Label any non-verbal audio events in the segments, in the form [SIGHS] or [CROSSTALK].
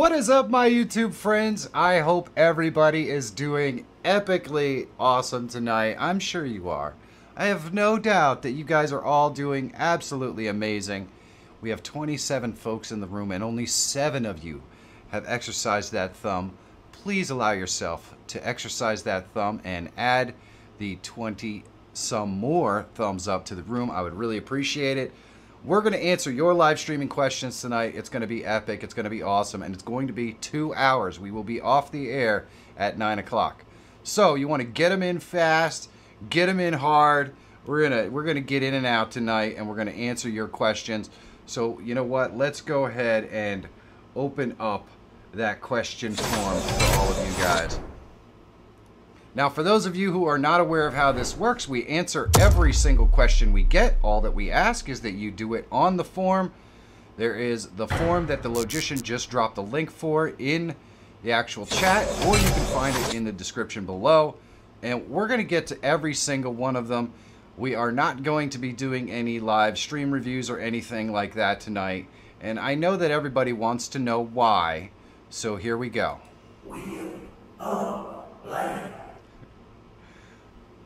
What is up, my YouTube friends? I hope everybody is doing epically awesome tonight. I'm sure you are. I have no doubt that you guys are all doing absolutely amazing. We have 27 folks in the room, and only seven of you have exercised that thumb. Please allow yourself to exercise that thumb and add the 20 some more thumbs up to the room. I would really appreciate it. We're going to answer your live streaming questions tonight. It's going to be epic. It's going to be awesome. And it's going to be two hours. We will be off the air at 9 o'clock. So you want to get them in fast, get them in hard. We're going to we're going to get in and out tonight and we're going to answer your questions. So, you know what? Let's go ahead and open up that question form for all of you guys. Now, for those of you who are not aware of how this works, we answer every single question we get. All that we ask is that you do it on the form. There is the form that the logician just dropped the link for in the actual chat, or you can find it in the description below. And we're going to get to every single one of them. We are not going to be doing any live stream reviews or anything like that tonight. And I know that everybody wants to know why. So here we go.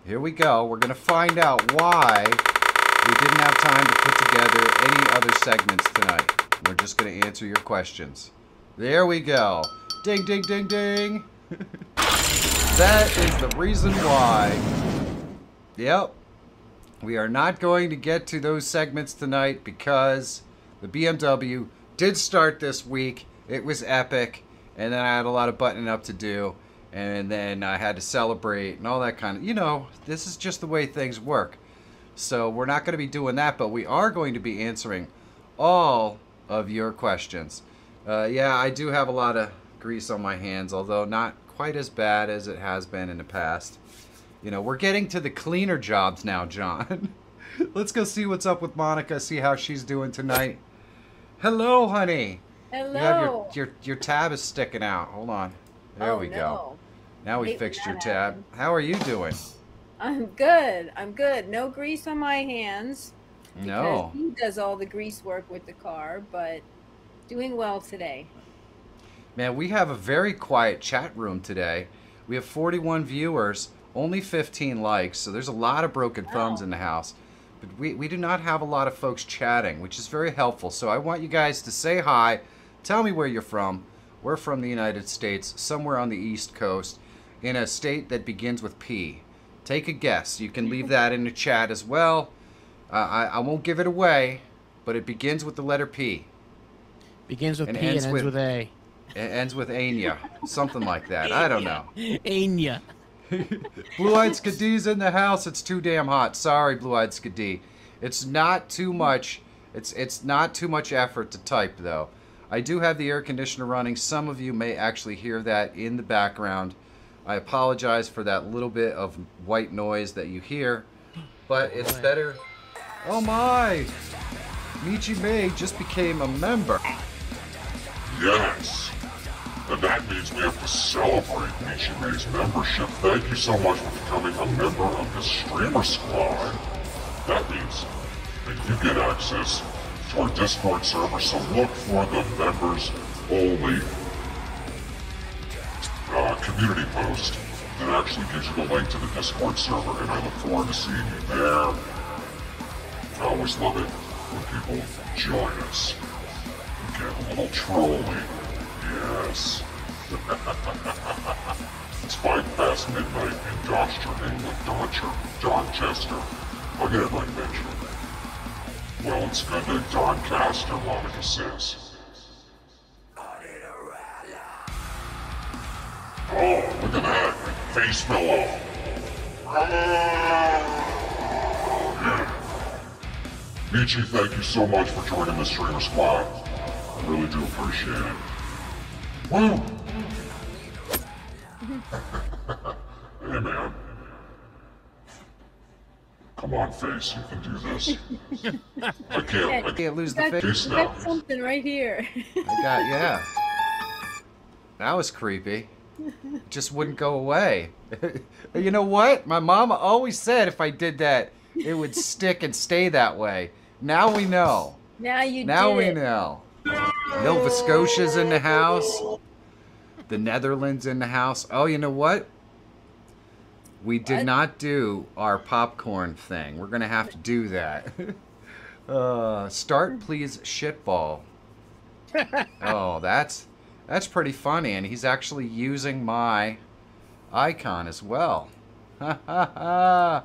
Here we go. We're going to find out why we didn't have time to put together any other segments tonight. We're just going to answer your questions. There we go. Ding, ding, ding, ding. [LAUGHS] that is the reason why. Yep. We are not going to get to those segments tonight because the BMW did start this week. It was epic. And then I had a lot of buttoning up to do and then I had to celebrate and all that kind of, you know, this is just the way things work. So we're not going to be doing that, but we are going to be answering all of your questions. Uh, yeah, I do have a lot of grease on my hands, although not quite as bad as it has been in the past. You know, we're getting to the cleaner jobs now, John. [LAUGHS] Let's go see what's up with Monica, see how she's doing tonight. Hello, honey. Hello. You your, your, your tab is sticking out. Hold on. There oh, we go. No. Now we fixed your tab. happens. How are you doing? I'm good. I'm good. No grease on my hands. No. He does all the grease work with the car, but doing well today. Man, we have a very quiet chat room today. We have 41 viewers, only 15 likes, so there's a lot of broken thumbs in the house. But we, we do not have a lot of folks chatting, which is very helpful. So I want you guys to say hi, tell me where you're from. We're from the United States, somewhere on the East Coast, in a state that begins with P. Take a guess. You can leave that in the chat as well. Uh, I, I won't give it away, but it begins with the letter P. Begins with And P and ends ends with- with, A. It ends with Anya, something like that. I don't know. [LAUGHS] Anya. [LAUGHS] Blue-eyed Skadi's in the house. It's too damn hot. Sorry, Blue-eyed Skadi. It's not too much. It's it's not too much effort to type though. I do have the air conditioner running. Some of you may actually hear that in the background. I apologize for that little bit of white noise that you hear, but it's better. Oh my! Michi May just became a member. Yes. And that means we have to celebrate Michi May's membership. Thank you so much for becoming a member of the Streamer Squad. That means that you get access to our Discord server, so look for the members only community post that actually gives you the link to the Discord server, and I look forward to seeing you there. I always love it when people join us. We get a little trolling. Yes. [LAUGHS] it's five past midnight in Dorchester, England. Dorchester, Dorchester. Look at my mention. Well, it's good that Doncaster, Monica says. Oh, look at that. Face fell off. Yeah. Michi, thank you so much for joining the Streamer Squad. I really do appreciate it. Woo! [LAUGHS] hey, man. Come on, face, you can do this. I can't. I Can't lose the You got, face. you got something right here. I got yeah. That was creepy. Just wouldn't go away. [LAUGHS] you know what? My mama always said if I did that, it would stick and stay that way. Now we know. now you Now we it. know. Nova Scotia's in the house. The Netherlands in the house. Oh, you know what? We did What? not do our popcorn thing. We're gonna have to do that. [LAUGHS] uh, start, please, shitball. [LAUGHS] oh, that's that's pretty funny, and he's actually using my icon as well. Ha ha ha!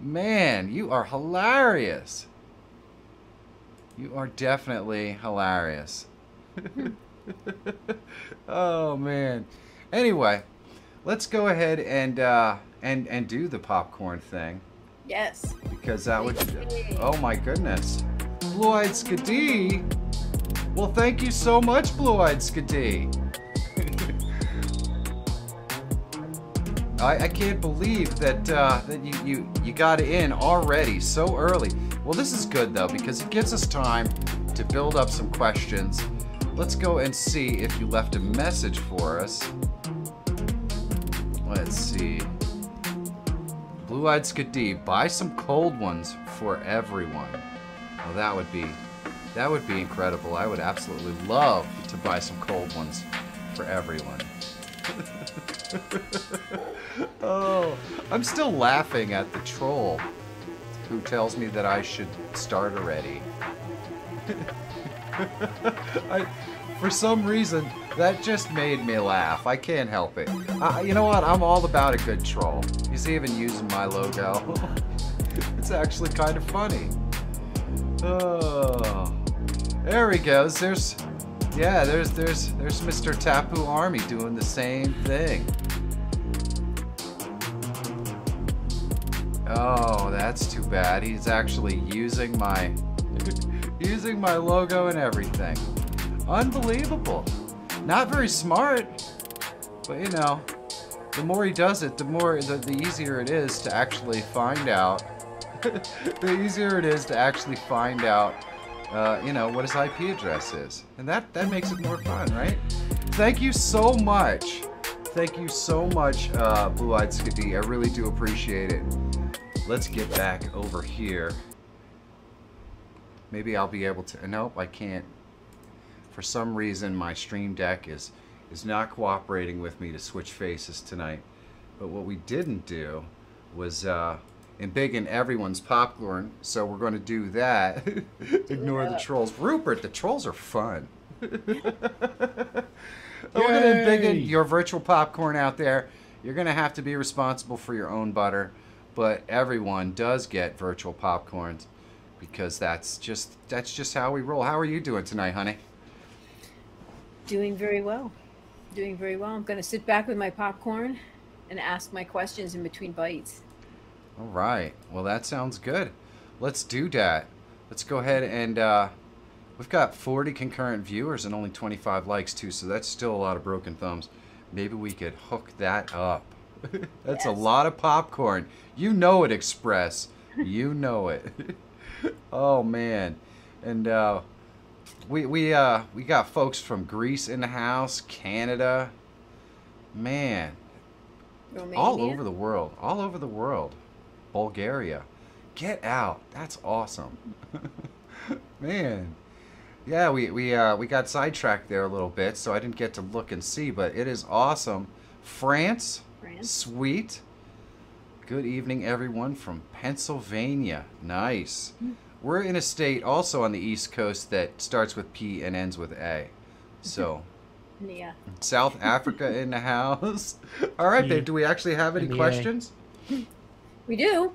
Man, you are hilarious. You are definitely hilarious. [LAUGHS] oh man. Anyway, let's go ahead and uh, and and do the popcorn thing Yes. because that would. Oh my goodness, Blue-eyed Skadee. Well, thank you so much, Blue-eyed Skadee. I, I can't believe that uh, that you, you you got in already so early. Well, this is good though because it gives us time to build up some questions. Let's go and see if you left a message for us. Let's see. Blue-eyed Skadee, buy some cold ones for everyone. Well, that would be that would be incredible. I would absolutely love to buy some cold ones for everyone. [LAUGHS] oh, I'm still laughing at the troll who tells me that I should start already. [LAUGHS] I, for some reason, that just made me laugh. I can't help it. Uh, you know what? I'm all about a good troll. He's even using my logo. [LAUGHS] it's actually kind of funny. Oh, there he goes. There's, yeah, there's there's there's Mr. Tapu Army doing the same thing. Oh, that's too bad. He's actually using my [LAUGHS] using my logo and everything. Unbelievable. Not very smart, but you know, the more he does it, the more the, the easier it is to actually find out. [LAUGHS] the easier it is to actually find out, uh, you know, what his IP address is, and that that makes it more fun, right? Thank you so much. Thank you so much, uh, Blue Eyed Skadee. I really do appreciate it. Let's get back over here. Maybe I'll be able to. Nope, I can't. For some reason, my Stream Deck is is not cooperating with me to switch faces tonight. But what we didn't do was uh, embiggen everyone's popcorn, so we're going to do that. [LAUGHS] Ignore the trolls. Rupert, the trolls are fun. We're going to embiggen Yay. your virtual popcorn out there. You're going to have to be responsible for your own butter, but everyone does get virtual popcorns because that's just that's just how we roll. How are you doing tonight, honey? Doing very well. Doing very well. I'm going to sit back with my popcorn and ask my questions in between bites. All right. Well, that sounds good. Let's do that. Let's go ahead and uh, we've got 40 concurrent viewers and only 25 likes too, so that's still a lot of broken thumbs. Maybe we could hook that up. [LAUGHS] that's a lot of popcorn. You know it, Express. You know it. [LAUGHS] oh man. And uh, we we uh we got folks from Greece in the house, Canada. Man, Romania. all over the world all over the world bulgaria get out that's awesome [LAUGHS] man yeah we we uh we got sidetracked there a little bit so i didn't get to look and see but it is awesome france France. sweet good evening everyone from pennsylvania nice we're in a state also on the east coast that starts with p and ends with a so [LAUGHS] Yeah. South Africa in the house. [LAUGHS] All right, babe. Do we actually have any NBA. questions? We do.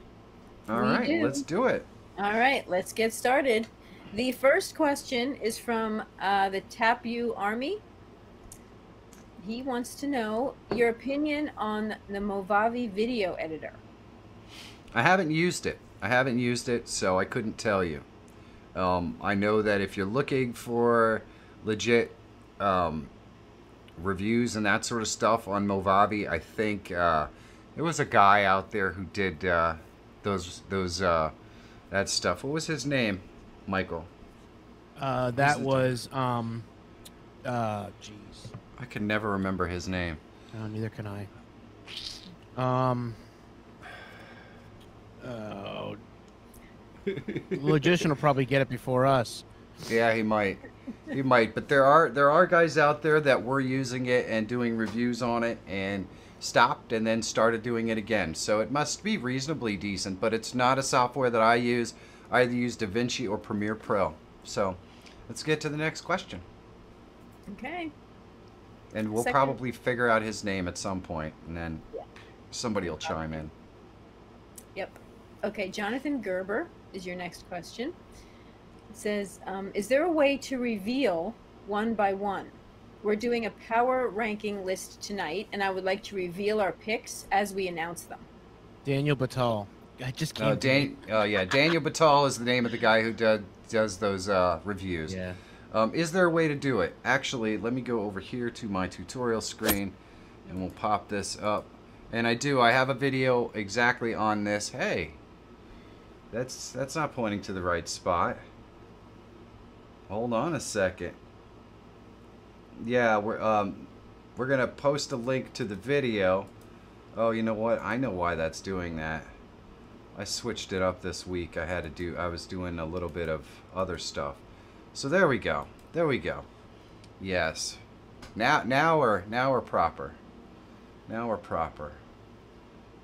All We right, do. let's do it. All right, let's get started. The first question is from uh, the Tapu Army. He wants to know your opinion on the Movavi video editor. I haven't used it. I haven't used it, so I couldn't tell you. Um, I know that if you're looking for legit um, reviews and that sort of stuff on Movavi, I think uh, there was a guy out there who did uh, those those uh, that stuff. What was his name? Michael. Uh, that the- was um, uh, jeez. I can never remember his name. No, neither can I. Um. Oh. Logician will probably get it before us. Yeah, he might. he might, but there are there are guys out there that were using it and doing reviews on it and stopped and then started doing it again. So it must be reasonably decent, but it's not a software that I use. I either use DaVinci or Premiere Pro. So let's get to the next question. Okay. And we'll Second. probably figure out his name at some point, and then Yeah. somebody will chime in. Yep. Okay, Jonathan Gerber is your next question. It says, um, "Is there a way to reveal one by one? We're doing a power ranking list tonight, and I would like to reveal our picks as we announce them." Daniel Batal. I just can't. Uh, do Dan- oh yeah, Daniel Batal is the name of the guy who does does those uh, reviews. Yeah. Um, is there a way to do it? Actually, let me go over here to my tutorial screen, and we'll pop this up. And I do. I have a video exactly on this. Hey, that's that's not pointing to the right spot. Hold on a second. Yeah, we're um, we're gonna post a link to the video. Oh, you know what? I know why that's doing that. I switched it up this week. I had to do. I was doing a little bit of other stuff. So there we go. There we go. Yes. Now now we're now we're proper. Now we're proper.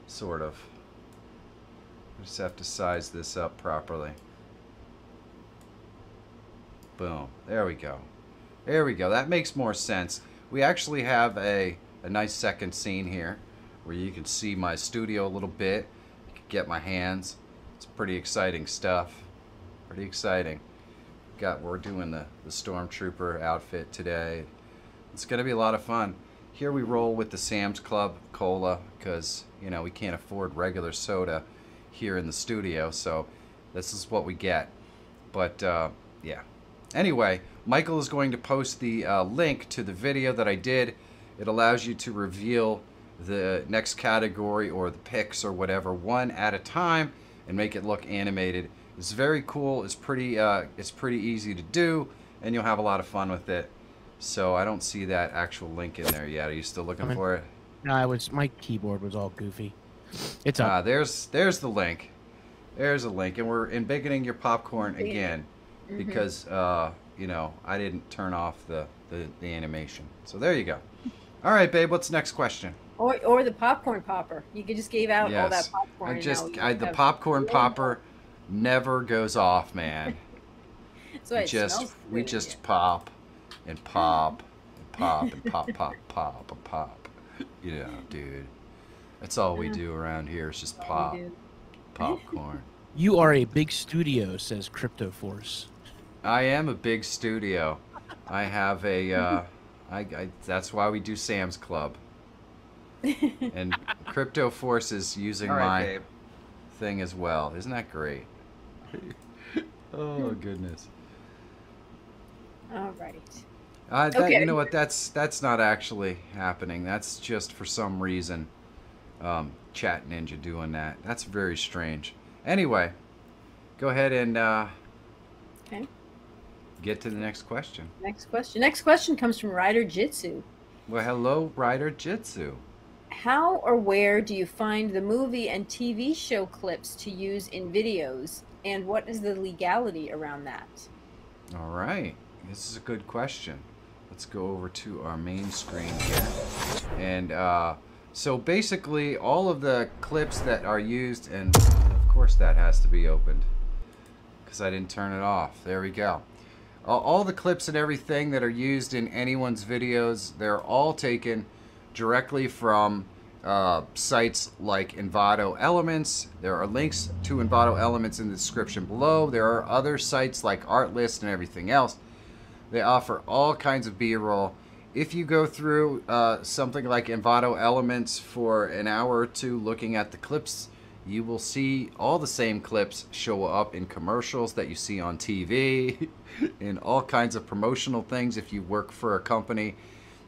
Sort of. I just have to size this up properly. Boom. There we go. There we go. That makes more sense. We actually have a, a nice second scene here where you can see my studio a little bit. You can get my hands. It's pretty exciting stuff. Pretty exciting. Got we're doing the, the stormtrooper outfit today. It's gonna be a lot of fun. Here we roll with the Sam's Club cola because you know we can't afford regular soda here in the studio, so this is what we get. But uh, yeah. Anyway, Michael is going to post the uh, link to the video that I did. It allows you to reveal the next category or the picks or whatever one at a time and make it look animated. It's very cool. It's pretty. Uh, it's pretty easy to do, and you'll have a lot of fun with it. So I don't see that actual link in there yet. Are you still looking I'm in. for it? No, I was my keyboard was all goofy. It's Ah, up. there's there's the link. There's a link, and we're embiggening your popcorn Yeah. again Mhm. because uh, you know I didn't turn off the, the the animation. So there you go. All right, babe. What's the next question? Or, or the popcorn popper. You could just gave out all that popcorn. I just I, the have- popcorn popper never goes off, man. [LAUGHS] So we it just smells we just good. pop and pop [LAUGHS] and pop and pop pop pop and pop. You know, dude. That's all we do around here is just pop popcorn. You are a big studio, says Crypto Force. I am a big studio. I have a. Uh, I, I. That's why we do Sam's Club. [LAUGHS] And Crypto Force is using All right, my babe. thing as well. Isn't that great? [LAUGHS] oh goodness. All right. Uh, that, Okay. You know what? That's that's not actually happening. That's just for some reason, um, Chat Ninja doing that. That's very strange. Anyway, go ahead and uh, Okay. Get to the next question. Next question. Next question comes from Rider Jitsu. Well, hello, Rider Jitsu. How or where do you find the movie and TV show clips to use in videos, and what is the legality around that? All right, this is a good question. Let's go over to our main screen here. And uh, so basically, all of the clips that are used, and of course that has to be opened because I didn't turn it off. There we go. All, the clips and everything that are used in anyone's videos, they're all taken directly from uh, sites like Envato Elements. There are links to Envato Elements in the description below. There are other sites like Artlist and everything else. They offer all kinds of B-roll. If you go through uh, something like Envato Elements for an hour or two looking at the clips, you will see all the same clips show up in commercials that you see on TV, [LAUGHS] [LAUGHS] in all kinds of promotional things. If you work for a company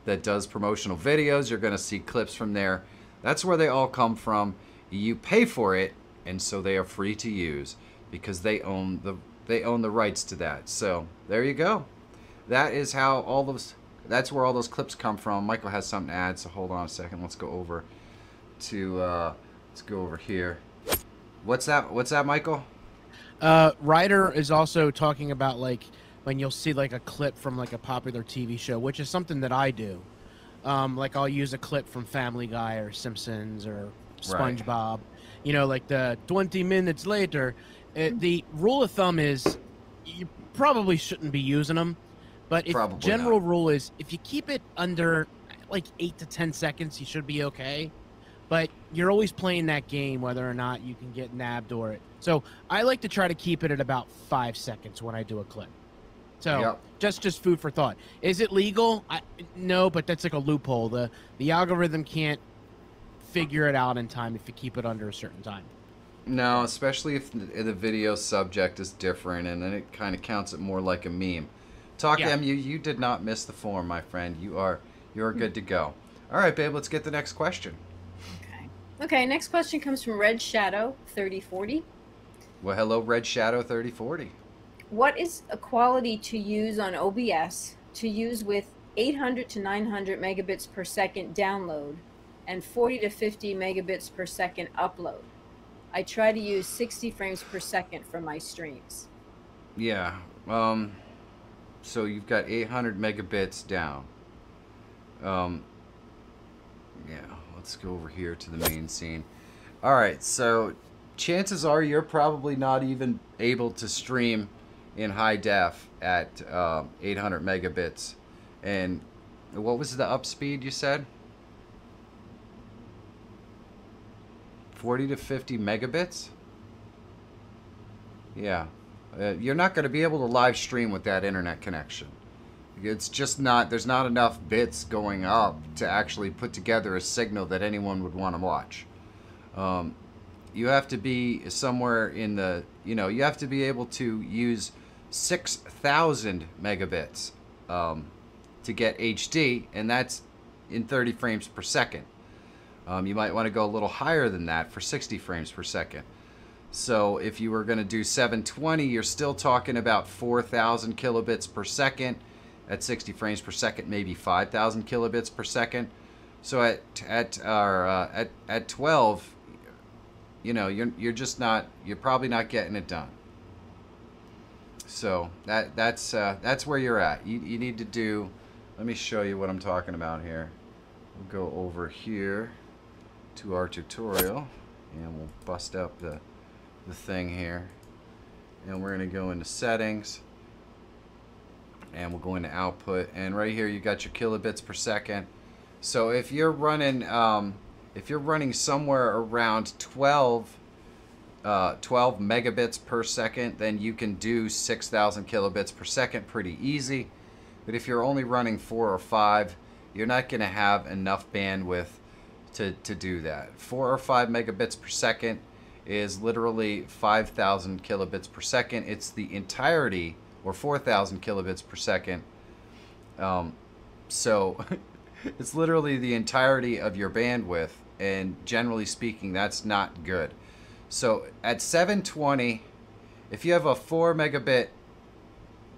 that does promotional videos, you're going to see clips from there. That's where they all come from. You pay for it, and so they are free to use because they own the they own the rights to that. So there you go. That is how all those. That's where all those clips come from. Michael has something to add, so hold on a second. Let's go over to. Uh, let's go over here. What's that? What's that, Michael? Uh, Ryder is also talking about like when you'll see like a clip from like a popular TV show, which is something that I do. Um, like I'll use a clip from Family Guy or Simpsons or Right. SpongeBob. You know, like the 20 minutes later. It, the rule of thumb is you probably shouldn't be using them, but if Probably general rule is if you keep it under like eight to 10 seconds, you should be okay. But you're always playing that game whether or not you can get nabbed or it. So I like to try to keep it at about five seconds when I do a clip. So Yep. just just food for thought. Is it legal? I, no, but that's like a loophole. The the algorithm can't figure it out in time if you keep it under a certain time. No, especially if the video subject is different, and then it kind of counts it more like a meme. Talk Yeah. MU, you did not miss the form, my friend. You are you are good to go. All right, babe, let's get the next question. Okay. Next question comes from Red Shadow 3040. Well, hello, Red Shadow thirty forty. What is a quality to use on OBS to use with 800 to 900 megabits per second download and 40 to 50 megabits per second upload? I try to use 60 frames per second for my streams. Yeah. Um. So you've got 800 megabits down. Um. Yeah. Let's go over here to the main scene. All right. So chances are you're probably not even able to stream in high def at uh, 800 megabits. And what was the up speed you said? 40 to 50 megabits? Yeah. Uh, you're not going to be able to live stream with that internet connection. It's just not, there's not enough bits going up to actually put together a signal that anyone would want to watch. Um, you have to be somewhere in the, you know, you have to be able to use 6,000 megabits um, to get HD, and that's in 30 frames per second. Um, you might want to go a little higher than that for 60 frames per second. So if you were going to do 720, you're still talking about 4,000 kilobits per second at 60 frames per second, maybe 5,000 kilobits per second. So at at our uh, at at 12, you know, you're you're just not you're probably not getting it done. So that that's uh, that's where you're at. You you need to do. Let me show you what I'm talking about here. We'll go over here to our tutorial, and we'll bust up the the thing here, and we're gonna go into settings, and we'll go into output, and right here you got your kilobits per second. So if you're running um, if you're running somewhere around 12 uh, 12 megabits per second, then you can do 6,000 kilobits per second pretty easy. But if you're only running four or five, you're not going to have enough bandwidth to, to do that. Four or five megabits per second is literally 5,000 kilobits per second. It's the entirety, or 4,000 kilobits per second. Um, so [LAUGHS] it's literally the entirety of your bandwidth, and generally speaking, that's not good. So at 720, if you have a 4 megabit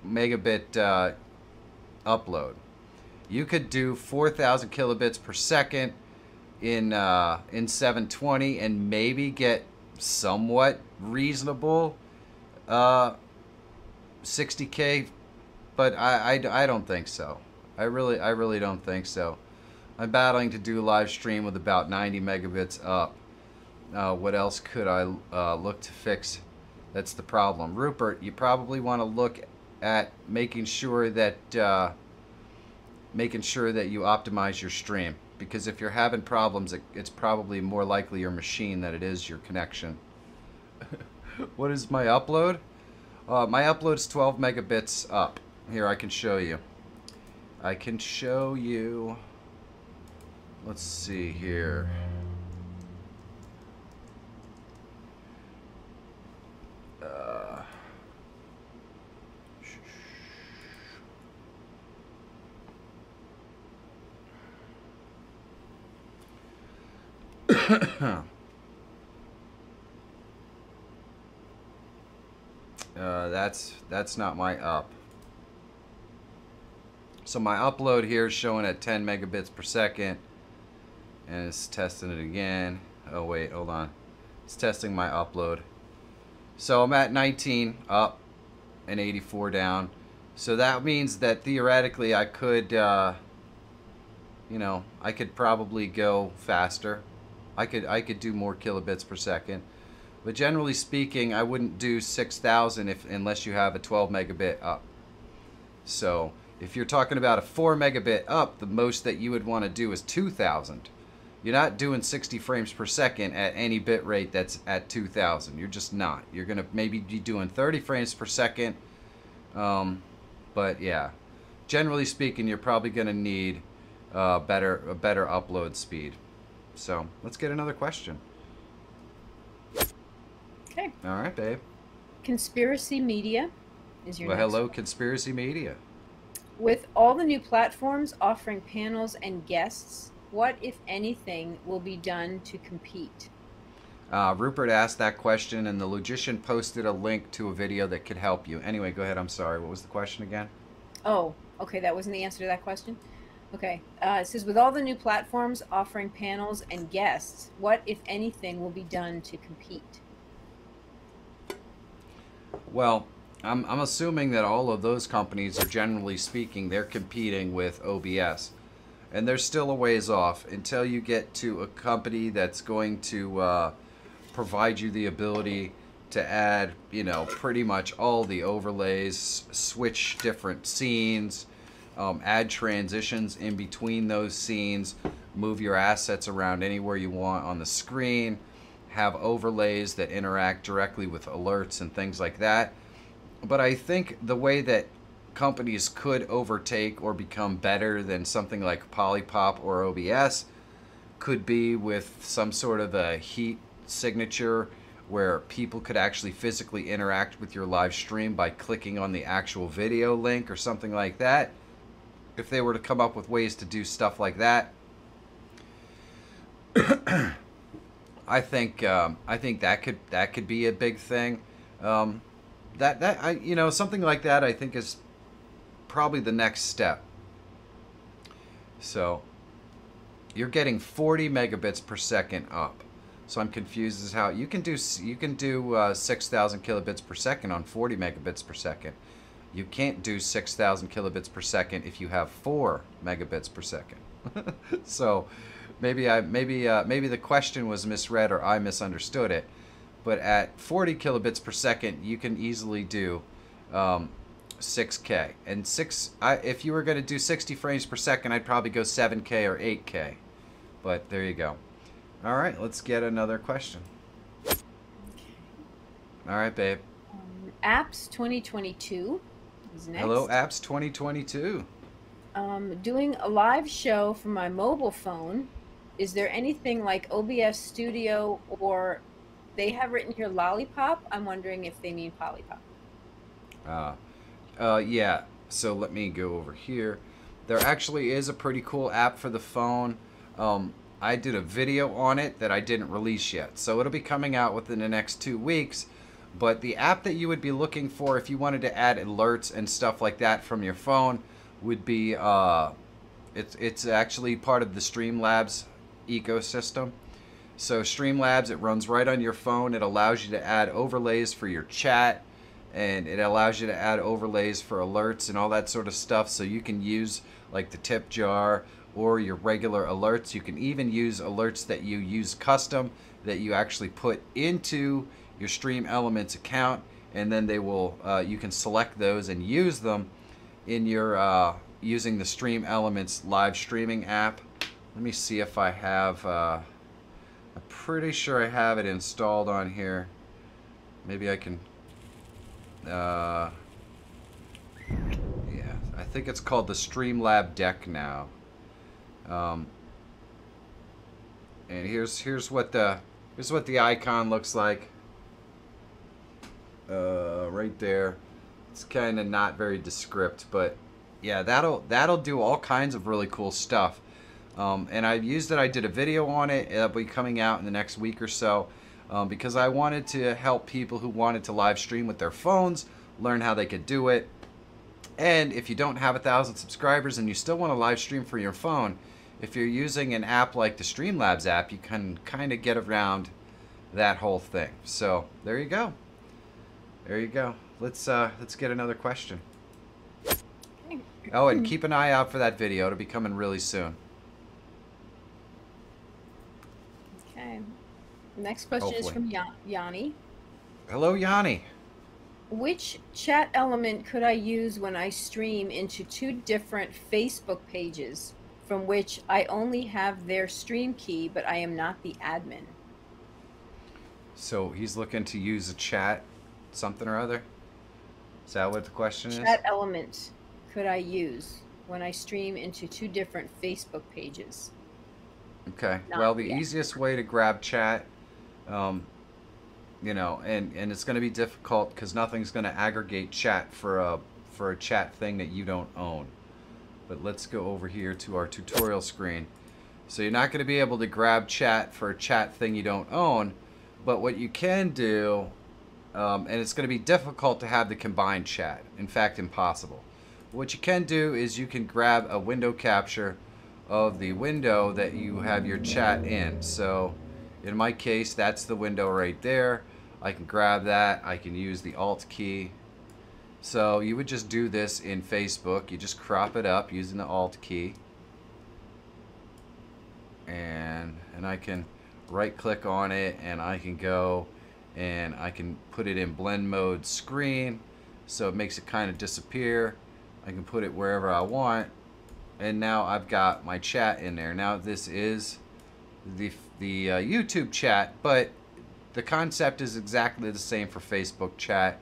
megabit uh, upload, you could do 4,000 kilobits per second in uh, in 720 and maybe get somewhat reasonable uh, 60k, but I, I, I don't think so. I really I really don't think so. I'm battling to do live stream with about 90 megabits up. Uh, what else could I uh, look to fix? That's the problem. Rupert, you probably want to look at making sure that uh, making sure that you optimize your stream because if you're having problems, it, it's probably more likely your machine than it is your connection. [LAUGHS] what is my upload? Uh, my upload is 12 megabits up. Here, I can show you. I can show you. Let's see here. Uh, [COUGHS] [COUGHS] [COUGHS] uh, that's that's not my up. So my upload here is showing at 10 megabits per second, and it's testing it again. Oh wait, hold on. It's testing my upload. So I'm at 19 up and 84 down. So that means that theoretically I could, uh, you know, I could probably go faster. I could I could do more kilobits per second. But generally speaking, I wouldn't do 6,000 if unless you have a 12 megabit up. So if you're talking about a 4 megabit up, the most that you would want to do is 2,000. You're not doing 60 frames per second at any bit rate that's at 2,000. You're just not. You're going to maybe be doing 30 frames per second. Um, but yeah, generally speaking, you're probably going to need uh, better a better upload speed. So let's get another question. Okay. All right, babe. Conspiracy Media is your Well, hello, conspiracy media. With all the new platforms offering panels and guests, what, if anything, will be done to compete? Uh, Rupert asked that question, and the logician posted a link to a video that could help you. Anyway, go ahead. I'm sorry. What was the question again? Oh, okay, that wasn't the answer to that question. Okay, uh, it says with all the new platforms offering panels and guests, what, if anything, will be done to compete? Well, I'm, I'm assuming that all of those companies are generally speaking, they're competing with OBS. And they're still a ways off until you get to a company that's going to uh, provide you the ability to add, you know, pretty much all the overlays, switch different scenes, um, add transitions in between those scenes, move your assets around anywhere you want on the screen, have overlays that interact directly with alerts and things like that. But I think the way that companies could overtake or become better than something like Polypop or OBS could be with some sort of a heat signature where people could actually physically interact with your live stream by clicking on the actual video link or something like that. If they were to come up with ways to do stuff like that, I think um, I think that could that could be a big thing. Um, that that I you know something like that I think is probably the next step. So you're getting 40 megabits per second up. So I'm confused as how you can do you can do uh, 6,000 kilobits per second on 40 megabits per second. You can't do 6,000 kilobits per second if you have four megabits per second. [LAUGHS] so maybe I maybe uh, maybe the question was misread or I misunderstood it. But at 40 kilobits per second, you can easily do um, 6K. And six, I, if you were going to do 60 frames per second, I'd probably go 7K or 8K. But there you go. All right, let's get another question. All right, babe. Um, Apps 2022 is next. Hello, Apps 2022. Um, doing a live show from my mobile phone. Is there anything like OBS Studio or they have written here Lollipop? I'm wondering if they mean Polypop. Uh, uh, yeah, so let me go over here. There actually is a pretty cool app for the phone. Um, I did a video on it that I didn't release yet. So it'll be coming out within the next two weeks. But the app that you would be looking for if you wanted to add alerts and stuff like that from your phone would be, uh, it's, it's actually part of the Streamlabs ecosystem. So Streamlabs, it runs right on your phone. It allows you to add overlays for your chat and it allows you to add overlays for alerts and all that sort of stuff so you can use like the tip jar or your regular alerts. You can even use alerts that you use custom that you actually put into your Stream Elements account and then they will uh, you can select those and use them in your uh, using the Stream Elements live streaming app. Let me see if I have uh, I'm pretty sure I have it installed on here. Maybe I can uh, yeah, I think it's called the Streamlab deck now. Um, and here's here's what the here's what the icon looks like. Uh, right there. It's kind of not very descript, but yeah, that'll that'll do all kinds of really cool stuff. Um, and I've used it. I did a video on it. It'll be coming out in the next week or so um, because I wanted to help people who wanted to live stream with their phones learn how they could do it. And if you don't have a thousand subscribers and you still want to live stream for your phone, if you're using an app like the Streamlabs app, you can kind of get around that whole thing. So there you go. There you go. Let's uh, let's get another question. Oh, and [CLEARS THROAT] keep an eye out for that video. It'll be coming really soon. Okay. Next question is from Ya- Yanni. Hello, Yanni. Which chat element could I use when I stream into two different Facebook pages from which I only have their stream key, but I am not the admin? So he's looking to use a chat, something or other. Is that what the question is? Chat element could I use when I stream into two different Facebook pages? Okay. Not well, the yet. easiest way to grab chat, um, you know, and and it's going to be difficult because nothing's going to aggregate chat for a for a chat thing that you don't own. But let's go over here to our tutorial screen. So you're not going to be able to grab chat for a chat thing you don't own, but what you can do, um, and it's going to be difficult to have the combined chat. In fact, impossible. What you can do is you can grab a window capture of the window that you have your chat in. So in my case, that's the window right there. I can grab that. I can use the Alt key. So you would just do this in Facebook. You just crop it up using the Alt key. And, and I can right click on it and I can go and I can put it in blend mode screen so it makes it kind of disappear. I can put it wherever I want and now I've got my chat in there. Now this is the the uh, YouTube chat, but the concept is exactly the same for Facebook chat.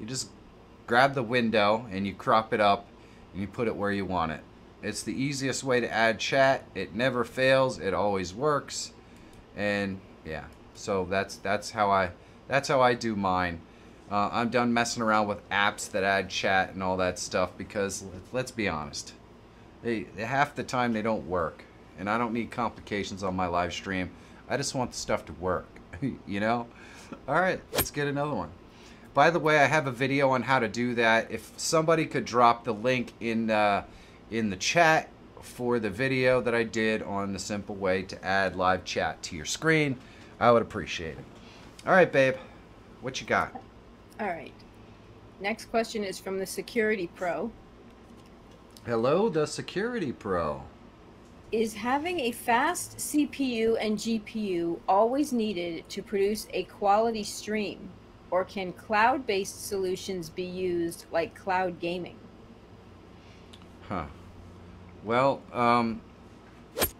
You just grab the window and you crop it up and you put it where you want it. It's the easiest way to add chat. It never fails. It always works. And yeah, so that's that's how I that's how I do mine. Uh, I'm done messing around with apps that add chat and all that stuff because let's be honest, they half the time they don't work, and I don't need complications on my live stream. I just want the stuff to work, [LAUGHS] you know. All right, let's get another one. By the way, I have a video on how to do that. If somebody could drop the link in uh, in the chat for the video that I did on the simple way to add live chat to your screen, I would appreciate it. All right, babe, what you got? All right. Next question is from the Security Pro. Hello, the Security Pro. Is having a fast CPU and GPU always needed to produce a quality stream? Or can cloud based solutions be used like cloud gaming? Huh. Well, um,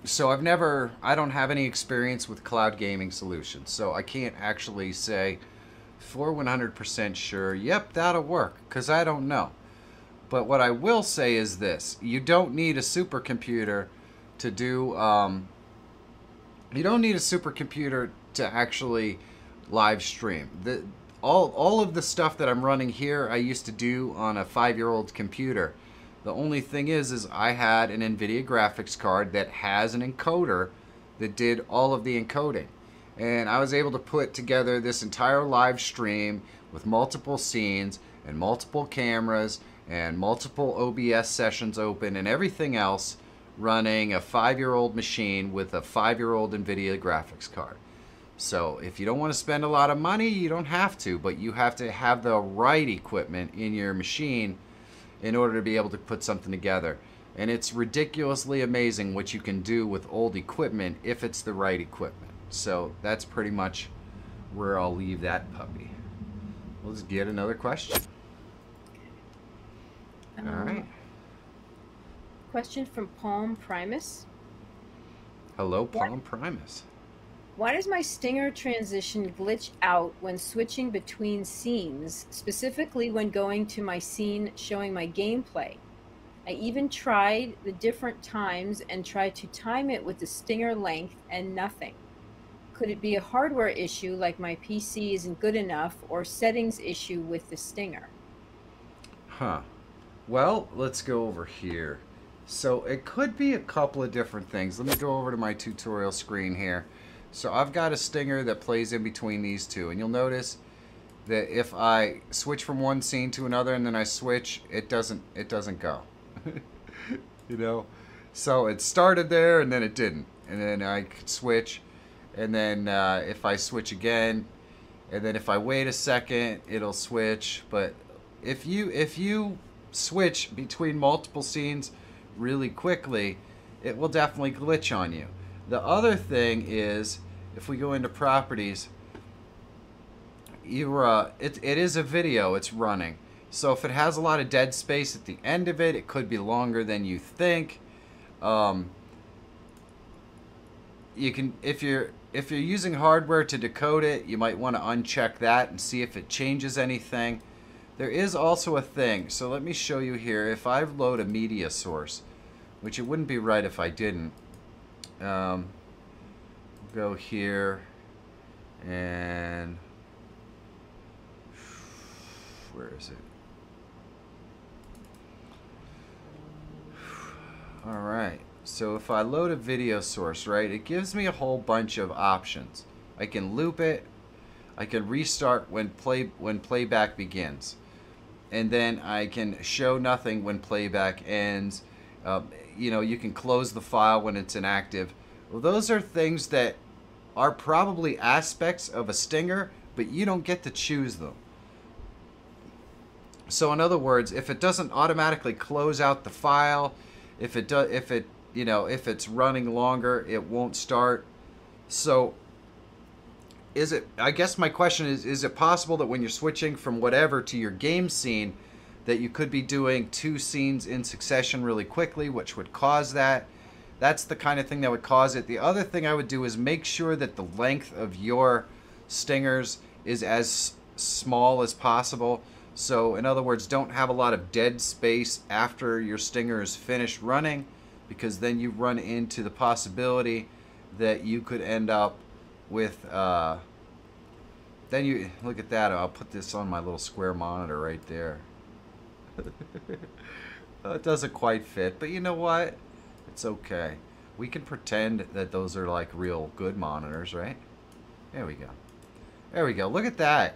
so I've never, I don't have any experience with cloud gaming solutions, so I can't actually say for 100% sure, yep, that'll work, because I don't know. But what I will say is this you don't need a supercomputer to do, um, you don't need a supercomputer to actually live stream. The, all, all of the stuff that I'm running here, I used to do on a five year old computer. The only thing is, is I had an NVIDIA graphics card that has an encoder that did all of the encoding. And I was able to put together this entire live stream with multiple scenes and multiple cameras and multiple OBS sessions open and everything else running a five-year-old machine with a five-year-old NVIDIA graphics card. So if you don't want to spend a lot of money, you don't have to, but you have to have the right equipment in your machine in order to be able to put something together. And it's ridiculously amazing what you can do with old equipment if it's the right equipment. So that's pretty much where I'll leave that puppy. Let's get another question. All Um, right. Question from Palm Primus. Hello, Palm Primus. Why does my stinger transition glitch out when switching between scenes, specifically when going to my scene showing my gameplay? I even tried the different times and tried to time it with the stinger length and nothing. Could it be a hardware issue like my PC isn't good enough or settings issue with the stinger? Huh. Well, let's go over here. So it could be a couple of different things. Let me go over to my tutorial screen here. So I've got a stinger that plays in between these two. And you'll notice that if I switch from one scene to another and then I switch, it doesn't it doesn't go. [LAUGHS] you know? So it started there and then it didn't. And then I could switch. And then uh, if I switch again, and then if I wait a second, it'll switch. But if you if you switch between multiple scenes really quickly, it will definitely glitch on you. The other thing is, if we go into properties, you uh, it, it is a video it's running. So if it has a lot of dead space at the end of it, it could be longer than you think. Um, you can if you're if you're using hardware to decode it, you might want to uncheck that and see if it changes anything. There is also a thing. So let me show you here. If I load a media source, which it wouldn't be right if I didn't. Um, go here and where is it? All right. So if I load a video source, right, it gives me a whole bunch of options. I can loop it. I can restart when play when playback begins, and then I can show nothing when playback ends. Um, you know, you can close the file when it's inactive. Well, those are things that are probably aspects of a stinger, but you don't get to choose them. So in other words, if it doesn't automatically close out the file, if it does, if it, you know, if it's running longer, it won't start. So is it, I guess my question is, is it possible that when you're switching from whatever to your game scene, that you could be doing two scenes in succession really quickly, which would cause that? That's the kind of thing that would cause it. The other thing I would do is make sure that the length of your stingers is as small as possible. So in other words, don't have a lot of dead space after your stinger is finished running because then you run into the possibility that you could end up with uh, then you look at that I'll put this on my little square monitor right there [LAUGHS] it doesn't quite fit but you know what it's okay we can pretend that those are like real good monitors right there we go there we go look at that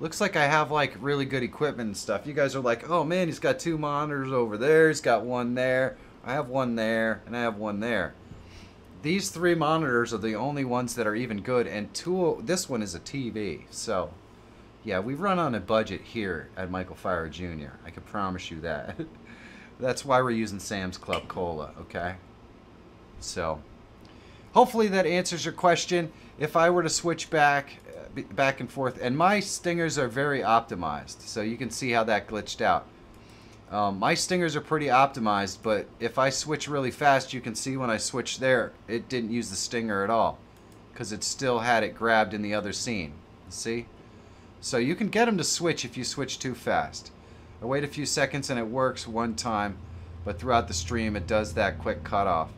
looks like I have like really good equipment and stuff. You guys are like, oh man, he's got two monitors over there. He's got one there. I have one there, and I have one there. These three monitors are the only ones that are even good, and two. This one is a TV. So, yeah, we run on a budget here at Michael Feyrer Jr. I can promise you that. [LAUGHS] That's why we're using Sam's Club Cola. Okay. So, hopefully that answers your question. If I were to switch back uh, back and forth. And my stingers are very optimized, so you can see how that glitched out. Um, my stingers are pretty optimized, but if I switch really fast, you can see when I switch there, it didn't use the stinger at all. Because it still had it grabbed in the other scene. See? So you can get them to switch if you switch too fast. I wait a few seconds and it works one time, but throughout the stream it does that quick cutoff.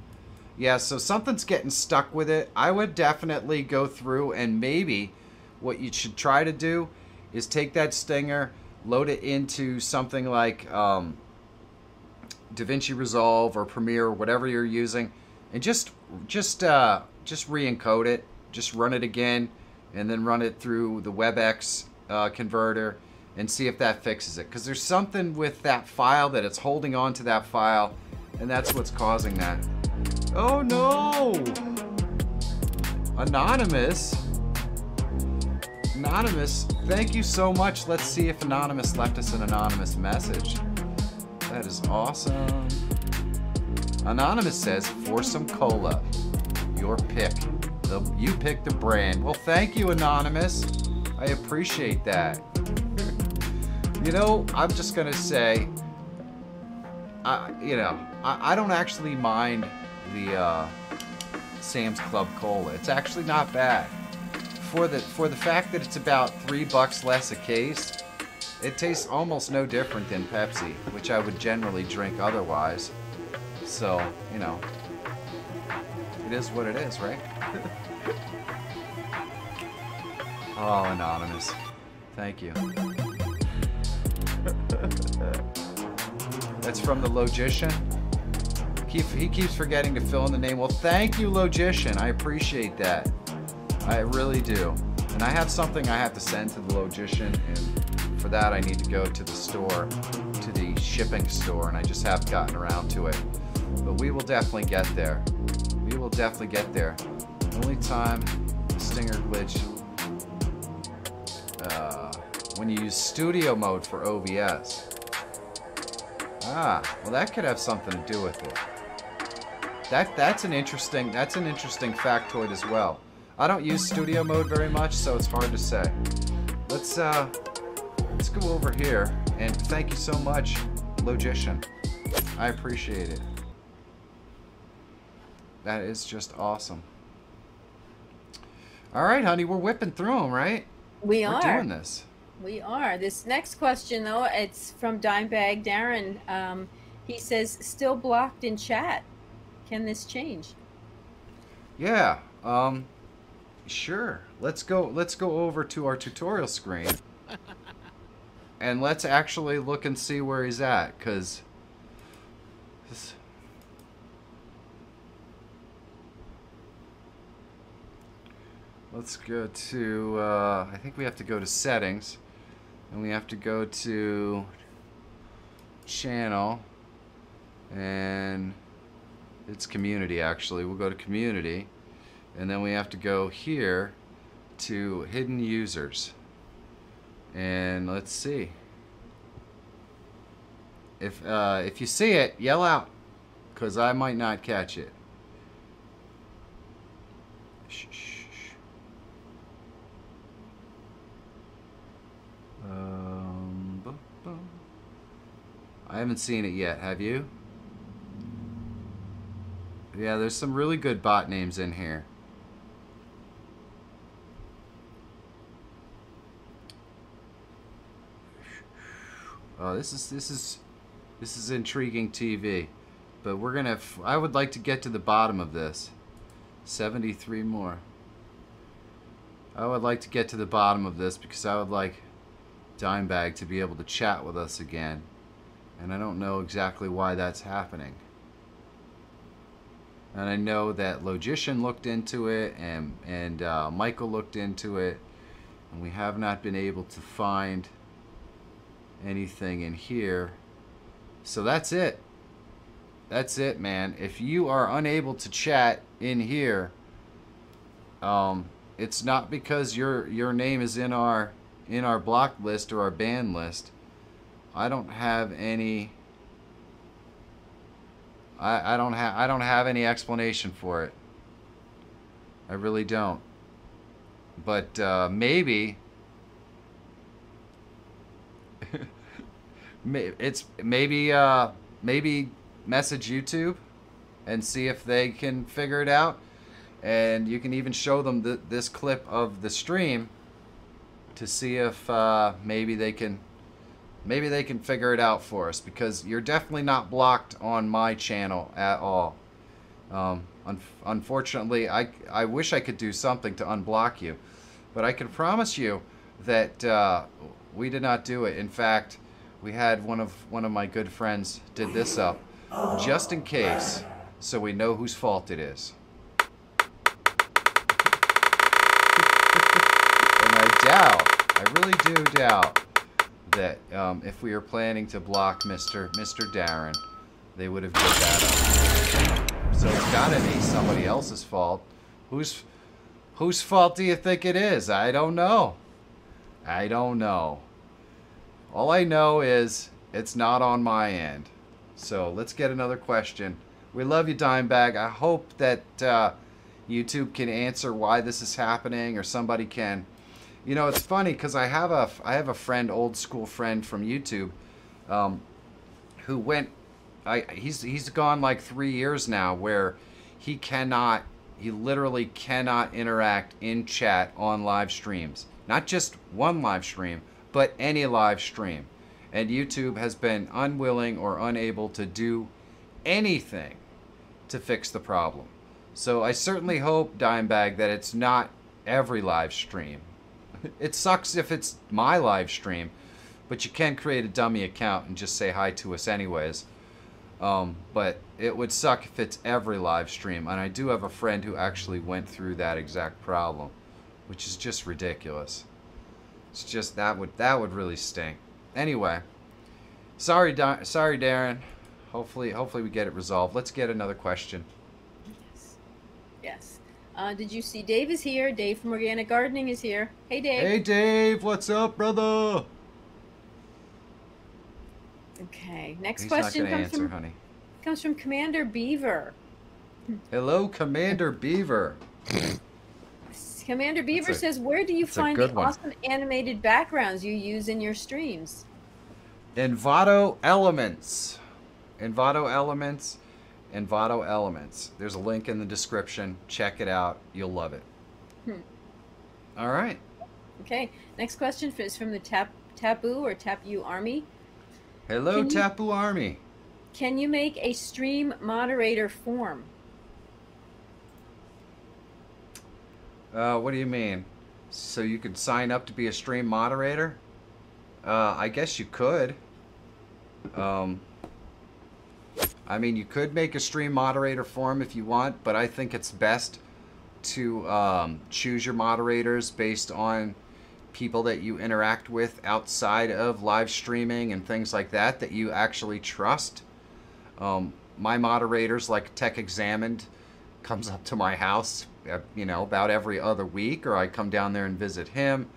Yeah, so something's getting stuck with it. I would definitely go through and maybe what you should try to do is take that stinger, load it into something like um, DaVinci Resolve or Premiere whatever you're using, and just just uh, just re-encode it, just run it again, and then run it through the WebM uh, converter and see if that fixes it. Because there's something with that file that it's holding on to that file, and that's what's causing that. Oh no! Anonymous. Anonymous, thank you so much. Let's see if Anonymous left us an anonymous message. That is awesome. Anonymous says, for some cola. Your pick. The, you pick the brand. Well, thank you, Anonymous. I appreciate that. you know, I'm just to say, I, you know, I, I don't actually mind the uh, Sam's Club Cola. It's actually not bad for the for the fact that it's about three bucks less a case, it tastes almost no different than Pepsi, which I would generally drink otherwise. So, you know, it is what it is, right? [LAUGHS] oh, Anonymous. Thank you. That's from the Logician. He, he keeps forgetting to fill in the name. Well, thank you, Logician. I appreciate that. I really do. And I have something I have to send to the logician, and for that I need to go to the store, to the shipping store, and I just haven't gotten around to it. But we will definitely get there. We will definitely get there. The only time the Stinger glitch, uh, when you use studio mode for OBS. Ah, well that could have something to do with it. That that's an interesting that's an interesting factoid as well. I don't use studio mode very much, so it's hard to say. Let's uh let's go over here and thank you so much, Logician. I appreciate it. That is just awesome. All right, honey, we're whipping through them, right? We we're are. doing this. We are. This next question, though, it's from Dimebag Darren. Um, he says, "Still blocked in chat. Can this change?" Yeah. Um. Sure. Let's go. Let's go over to our tutorial screen, [LAUGHS] and let's actually look and see where he's at, cause. Let's go to. Uh, I think we have to go to settings, and we have to go to channel, and it's community actually. We'll go to community and then we have to go here to hidden users. And let's see. If uh, if you see it, yell out cuz I might not catch it. Shh. Um, I haven't seen it yet. Have you? Yeah, there's some really good bot names in here. Oh, this is this is this is intriguing TV, but we're gonna. I would like to get to the bottom of this. Seventy-three more. I would like to get to the bottom of this because I would like Dimebag to be able to chat with us again, and I don't know exactly why that's happening. And I know that Logician looked into it, and and uh, Michael looked into it, and we have not been able to find anything in here. So that's it. That's it, man. If you are unable to chat in here, um, it's not because your your name is in our in our block list or our ban list. I don't have any. I, I don't have I don't have any explanation for it. I really don't. But uh, maybe it's maybe uh maybe message YouTube and see if they can figure it out. And you can even show them th- this clip of the stream to see if uh, maybe they can maybe they can figure it out for us because you're definitely not blocked on my channel at all. Um, un- unfortunately I, I wish I could do something to unblock you but I can promise you that uh, we did not do it. In fact we had one of one of my good friends did this up just in case so we know whose fault it is. And i doubt i really do doubt that um, if we were planning to block mr mr darren they would have did that up. So it's gotta be somebody else's fault. Whose whose fault do you think it is? I don't know. I don't know all I know is it's not on my end. So let's get another question. We love you, Dimebag. I hope that uh, YouTube can answer why this is happening, or somebody can. You know, it's funny because I have a I have a friend, old school friend from YouTube, um, who went. I he's he's gone like three years now, where he cannot. He literally cannot interact in chat on live streams. Not just one live stream, but any live stream. And YouTube has been unwilling or unable to do anything to fix the problem. So I certainly hope, Dimebag, that it's not every live stream. It sucks if it's my live stream, but you can create a dummy account and just say hi to us anyways. Um, but it would suck if it's every live stream. And I do have a friend who actually went through that exact problem, which is just ridiculous. It's just that would that would really stink. Anyway, sorry, Dar- sorry, Darren. Hopefully, hopefully we get it resolved. Let's get another question. Yes. Yes. Uh, did you see Dave is here? Dave from Organic Gardening is here. Hey, Dave. Hey, Dave, what's up, brother? Okay. Next He's question not going to comes answer, from honey. comes from Commander Beaver. Hello, Commander Beaver. [LAUGHS] Commander Beaver a- says, "Where do you find the one. awesome animated backgrounds you use in your streams?" Envato Elements. Envato Elements. Envato Elements. There's a link in the description. Check it out. You'll love it. Hmm. All right. Okay. Next question is from the Tap Tapu or Tapu Army. Hello, Can you- Tapu Army. Can you make a stream moderator form? Uh, what do you mean? So you could sign up to be a stream moderator? Uh, I guess you could. Um, I mean, you could make a stream moderator form if you want, but I think it's best to um, choose your moderators based on people that you interact with outside of live streaming and things like that that you actually trust. Um, my moderators, like Tech Examined, comes up to my house, you know, about every other week, or I come down there and visit him.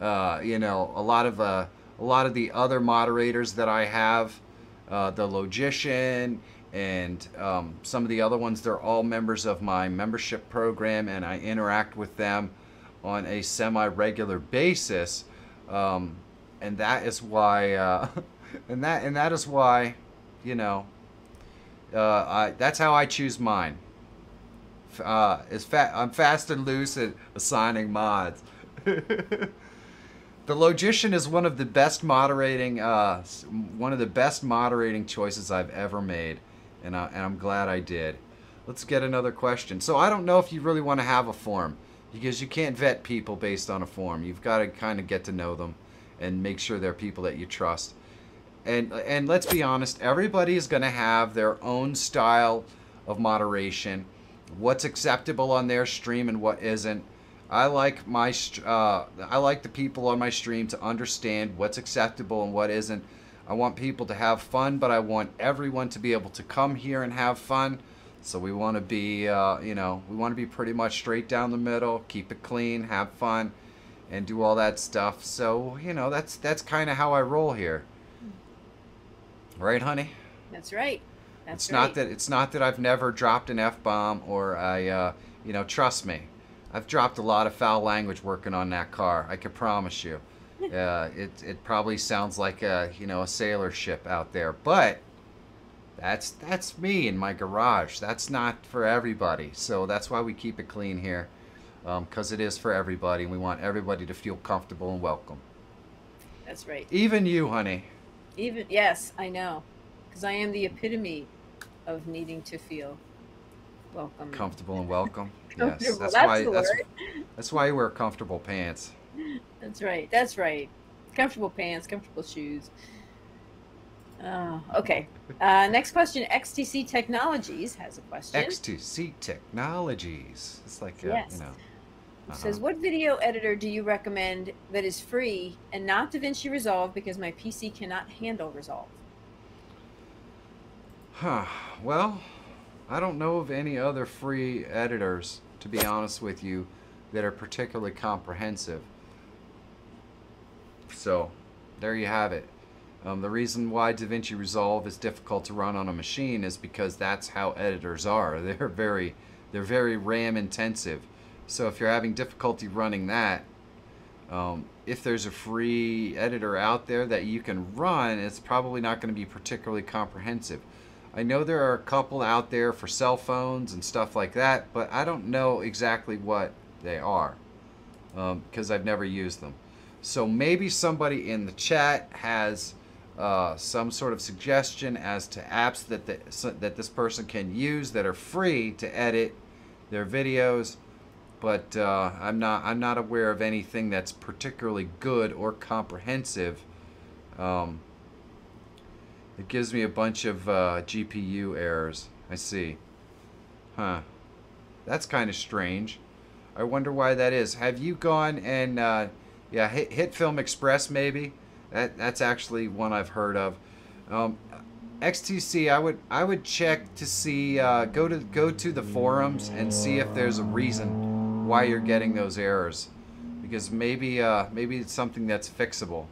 Uh, you know, a lot of uh, a lot of the other moderators that I have, uh, the Logician and um, some of the other ones, they're all members of my membership program, and I interact with them on a semi-regular basis, um, and that is why, uh, [LAUGHS] and that and that is why, you know, uh, I, that's how I choose mine. Uh, is fa- I'm fast and loose at assigning mods. [LAUGHS] the logician is one of the best moderating, uh, one of the best moderating choices I've ever made, and I, and I'm glad I did. Let's get another question. So I don't know if you really want to have a form because you can't vet people based on a form. You've got to kind of get to know them and make sure they're people that you trust. And and let's be honest, everybody is going to have their own style of moderation. What's acceptable on their stream and what isn't. I like my uh, I like the people on my stream to understand what's acceptable and what isn't. I want people to have fun, but I want everyone to be able to come here and have fun. So we want to be, uh, you know, we want to be pretty much straight down the middle, keep it clean, have fun, and do all that stuff. So you know, that's that's kind of how I roll here. Right, honey? That's right. That's it's right. not that it's not that I've never dropped an f bomb or I, uh, you know, trust me, I've dropped a lot of foul language working on that car. I can promise you. [LAUGHS] Uh, it it probably sounds like a you know a sailor ship out there, but that's that's me in my garage. That's not for everybody. So that's why we keep it clean here, because it is for everybody, and we want everybody to feel comfortable and welcome. That's right. Even you, honey. Even yes, I know, because I am the epitome of needing to feel welcome. Comfortable and welcome. [LAUGHS] yes, that's, that's why. That's that's why you wear comfortable pants. That's right. That's right. Comfortable pants, comfortable shoes. Oh, okay. Uh, next question. XTC Technologies has a question. X2C Technologies. It's like, uh, Yes. you know. Uh-huh. says, what video editor do you recommend that is free and not DaVinci Resolve because my PC cannot handle Resolve? Huh. Well, I don't know of any other free editors, to be honest with you, that are particularly comprehensive. So, there you have it. Um, the reason why DaVinci Resolve is difficult to run on a machine is because that's how editors are. [LAUGHS] They're very, they're very RAM intensive. So if you're having difficulty running that, um, if there's a free editor out there that you can run, it's probably not going to be particularly comprehensive. I know there are a couple out there for cell phones and stuff like that, but I don't know exactly what they are because I've never used them. So maybe somebody in the chat has uh, some sort of suggestion as to apps that the, that this person can use that are free to edit their videos but uh, I'm not I'm not aware of anything that's particularly good or comprehensive. Um, it gives me a bunch of uh, GPU errors. I see. Huh. That's kind of strange. I wonder why that is. Have you gone and uh, yeah, hit, HitFilm Express maybe? That that's actually one I've heard of. Um, XTC, I would I would check to see uh, go to go to the forums and see if there's a reason why you're getting those errors, because maybe uh, maybe it's something that's fixable.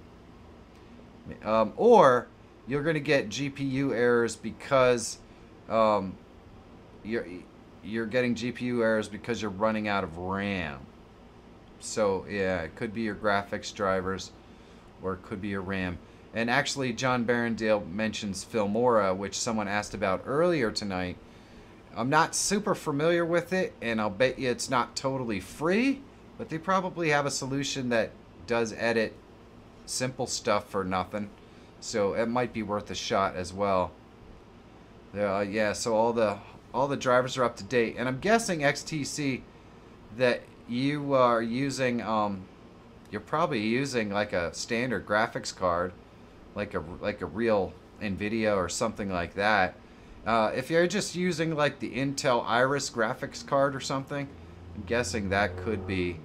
Um, or you're going to get GPU errors because um, you're you're getting GPU errors because you're running out of RAM. So yeah, it could be your graphics drivers, or it could be your RAM. And actually, John Barondale mentions Filmora, which someone asked about earlier tonight. I'm not super familiar with it, and I'll bet you it's not totally free, but they probably have a solution that does edit simple stuff for nothing. So it might be worth a shot as well. Uh, yeah, so all the all the drivers are up to date, and I'm guessing XTC that you are using um, you're probably using like a standard graphics card, like a like a real Nvidia or something like that. Uh, if you're just using like the Intel Iris graphics card or something, I'm guessing that could be.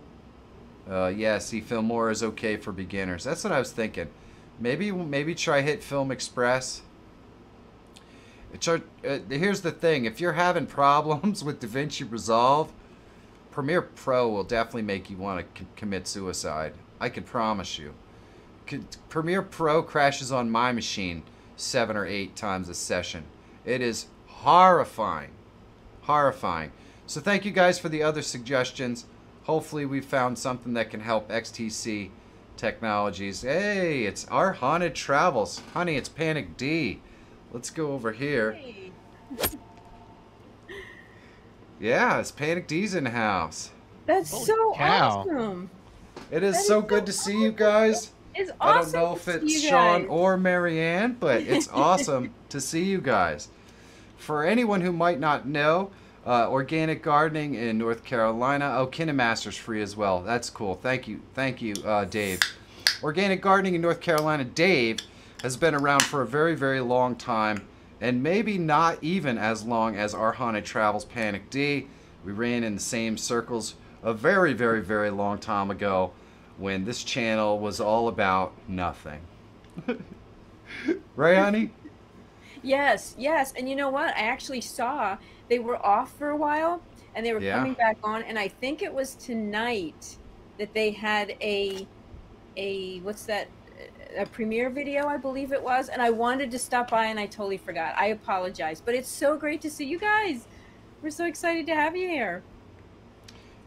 Uh, yeah, see, Filmora is okay for beginners. That's what I was thinking. Maybe maybe try HitFilm Express. It's, uh, here's the thing: if you're having [LAUGHS] problems with DaVinci Resolve, Premiere Pro will definitely make you want to commit suicide. I can promise you. Premiere Pro crashes on my machine seven or eight times a session. It is horrifying. Horrifying. So thank you guys for the other suggestions. Hopefully we found something that can help XTC Technologies. Hey, it's our haunted travels. Honey, it's Panic D. Let's go over here. Hey. yeah, it's Panic D's in house. That's Holy so cow. awesome. It is so, so good to see you guys. It's awesome I don't know if it's Sean or Marianne, but it's [LAUGHS] awesome to see you guys. For anyone who might not know, uh, organic gardening in North Carolina. Oh, KineMaster's free as well. That's cool. Thank you. Thank you, uh, Dave. Organic gardening in North Carolina, Dave, has been around for a very, very long time, and maybe not even as long as our Haunted Travels Panic D. We ran in the same circles a very, very, very long time ago when this channel was all about nothing. [LAUGHS] right, honey? Yes, yes. And you know what? I actually saw they were off for a while and they were yeah. coming back on and I think it was tonight that they had a a what's that a premiere video I believe it was and I wanted to stop by and I totally forgot. I apologize, but it's so great to see you guys. We're so excited to have you here.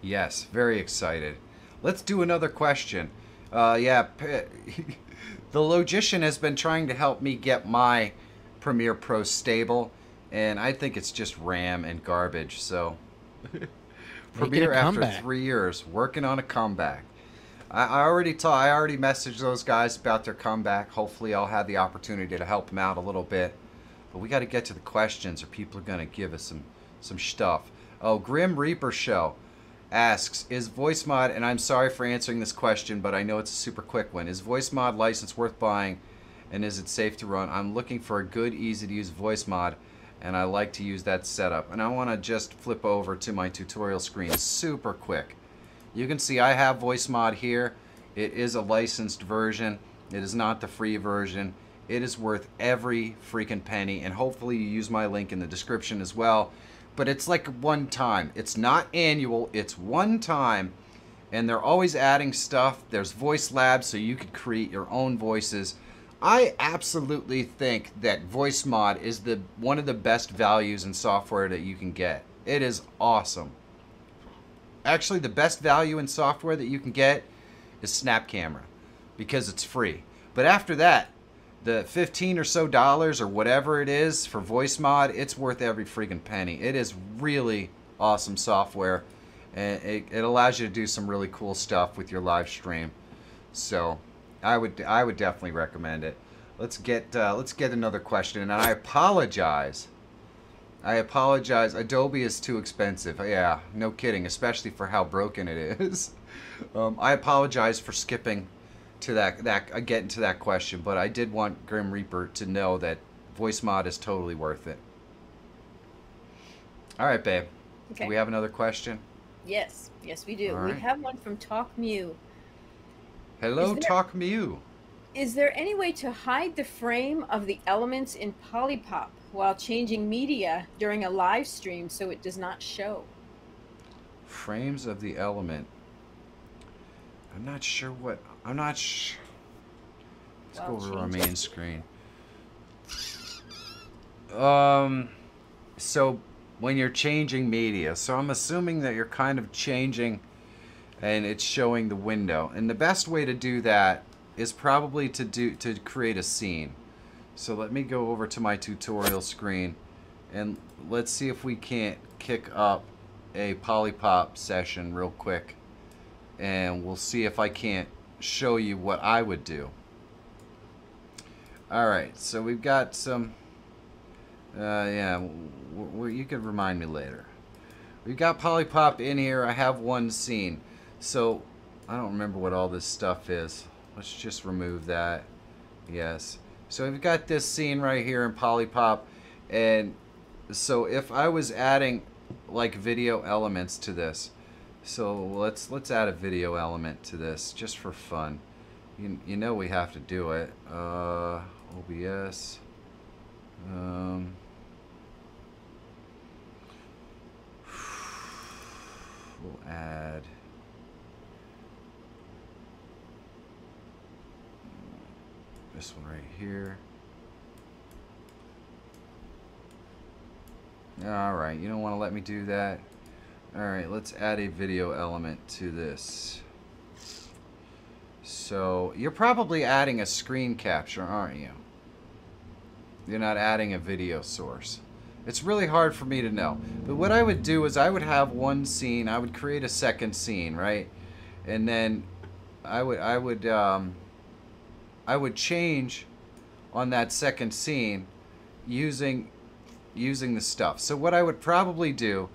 Yes, very excited. Let's do another question. Uh, yeah, [LAUGHS] the logician has been trying to help me get my Premiere Pro stable, and I think it's just RAM and garbage. So, [LAUGHS] Premiere after three years working on a comeback. I, I already ta- I already messaged those guys about their comeback. Hopefully, I'll have the opportunity to help them out a little bit. But we got to get to the questions, or people are gonna give us some some stuff. Oh, Grim Reaper Show asks, is VoiceMod, and I'm sorry for answering this question, but I know it's a super quick one, is VoiceMod license worth buying and is it safe to run? I'm looking for a good, easy to use voice mod and I like to use that setup. And I want to just flip over to my tutorial screen super quick. You can see I have voice mod here. It is a licensed version. It is not the free version. It is worth every freaking penny and hopefully you use my link in the description as well. But it's like one time. It's not annual. It's one time and they're always adding stuff. There's voice labs so you could create your own voices. I absolutely think that VoiceMod is the one of the best values in software that you can get. It is awesome. Actually, the best value in software that you can get is Snap Camera because it's free. But after that, the 15 or so dollars or whatever it is for VoiceMod, it's worth every freaking penny. It is really awesome software and it, it allows you to do some really cool stuff with your live stream. So, I would I would definitely recommend it. Let's get uh, let's get another question, and I apologize. I apologize. Adobe is too expensive. Yeah, no kidding, especially for how broken it is. [LAUGHS] Um, I apologize for skipping to that that uh, getting to that question, but I did want Grim Reaper to know that VoiceMod is totally worth it. All right, babe. Okay. Do we have another question? Yes, yes, we do. Right. We have one from Talk Mew. Hello, there, Talk Mew. Is there any way to hide the frame of the elements in Polypop while changing media during a live stream so it does not show? Frames of the element. I'm not sure what. I'm not sure. Let's well, go over our main screen. Um, so when you're changing media, so I'm assuming that you're kind of changing and it's showing the window. And the best way to do that is probably to do to create a scene. So let me go over to my tutorial screen and let's see if we can't kick up a polypop session real quick and we'll see if I can't show you what I would do. Alright, so we've got some, uh, yeah, you can remind me later. We've got polypop in here, I have one scene. So, I don't remember what all this stuff is. Let's just remove that. Yes. So we've got this scene right here in Polypop. And so if I was adding like video elements to this. So let's let's add a video element to this just for fun. You, you know we have to do it. Uh, OBS. Um, [SIGHS] we'll add this one right here. Alright, you don't want to let me do that. Alright, let's add a video element to this. So, you're probably adding a screen capture, aren't you? You're not adding a video source. It's really hard for me to know. But what I would do is I would have one scene, I would create a second scene, right? And then I would I would um, I would change on that second scene using using the stuff. So what I would probably do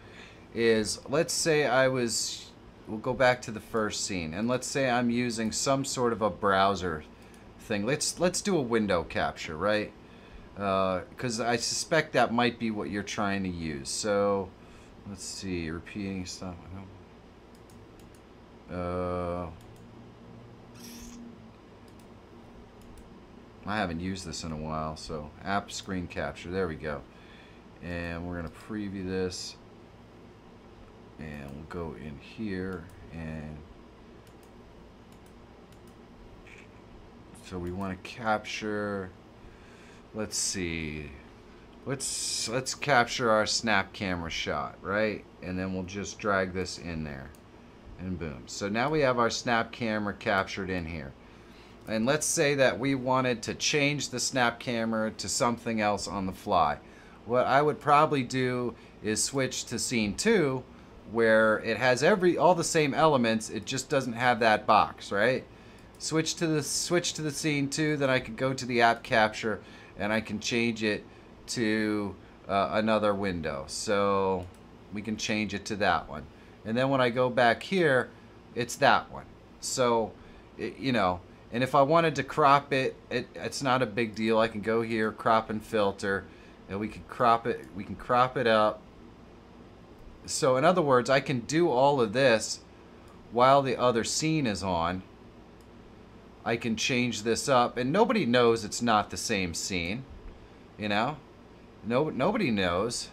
is let's say I was we'll go back to the first scene and let's say I'm using some sort of a browser thing. Let's let's do a window capture, right? Because uh, I suspect that might be what you're trying to use. So let's see, repeating stuff. Uh, I haven't used this in a while, so app screen capture. There we go. And we're to preview this. And we'll go in here and so we want to capture let's see let's let's capture our snap camera shot right and then we'll just drag this in there and boom so now we have our snap camera captured in here and let's say that we wanted to change the snap camera to something else on the fly. What I would probably do is switch to scene 2 where it has every all the same elements, it just doesn't have that box, right? Switch to the switch to the scene 2, then I could go to the app capture and I can change it to uh, another window. So we can change it to that one. And then when I go back here, it's that one. So, it, you know, and if I wanted to crop it, it, it's not a big deal. I can go here, crop and filter, and we can crop it. We can crop it up. So in other words, I can do all of this while the other scene is on. I can change this up, and nobody knows it's not the same scene. You know, no nobody knows.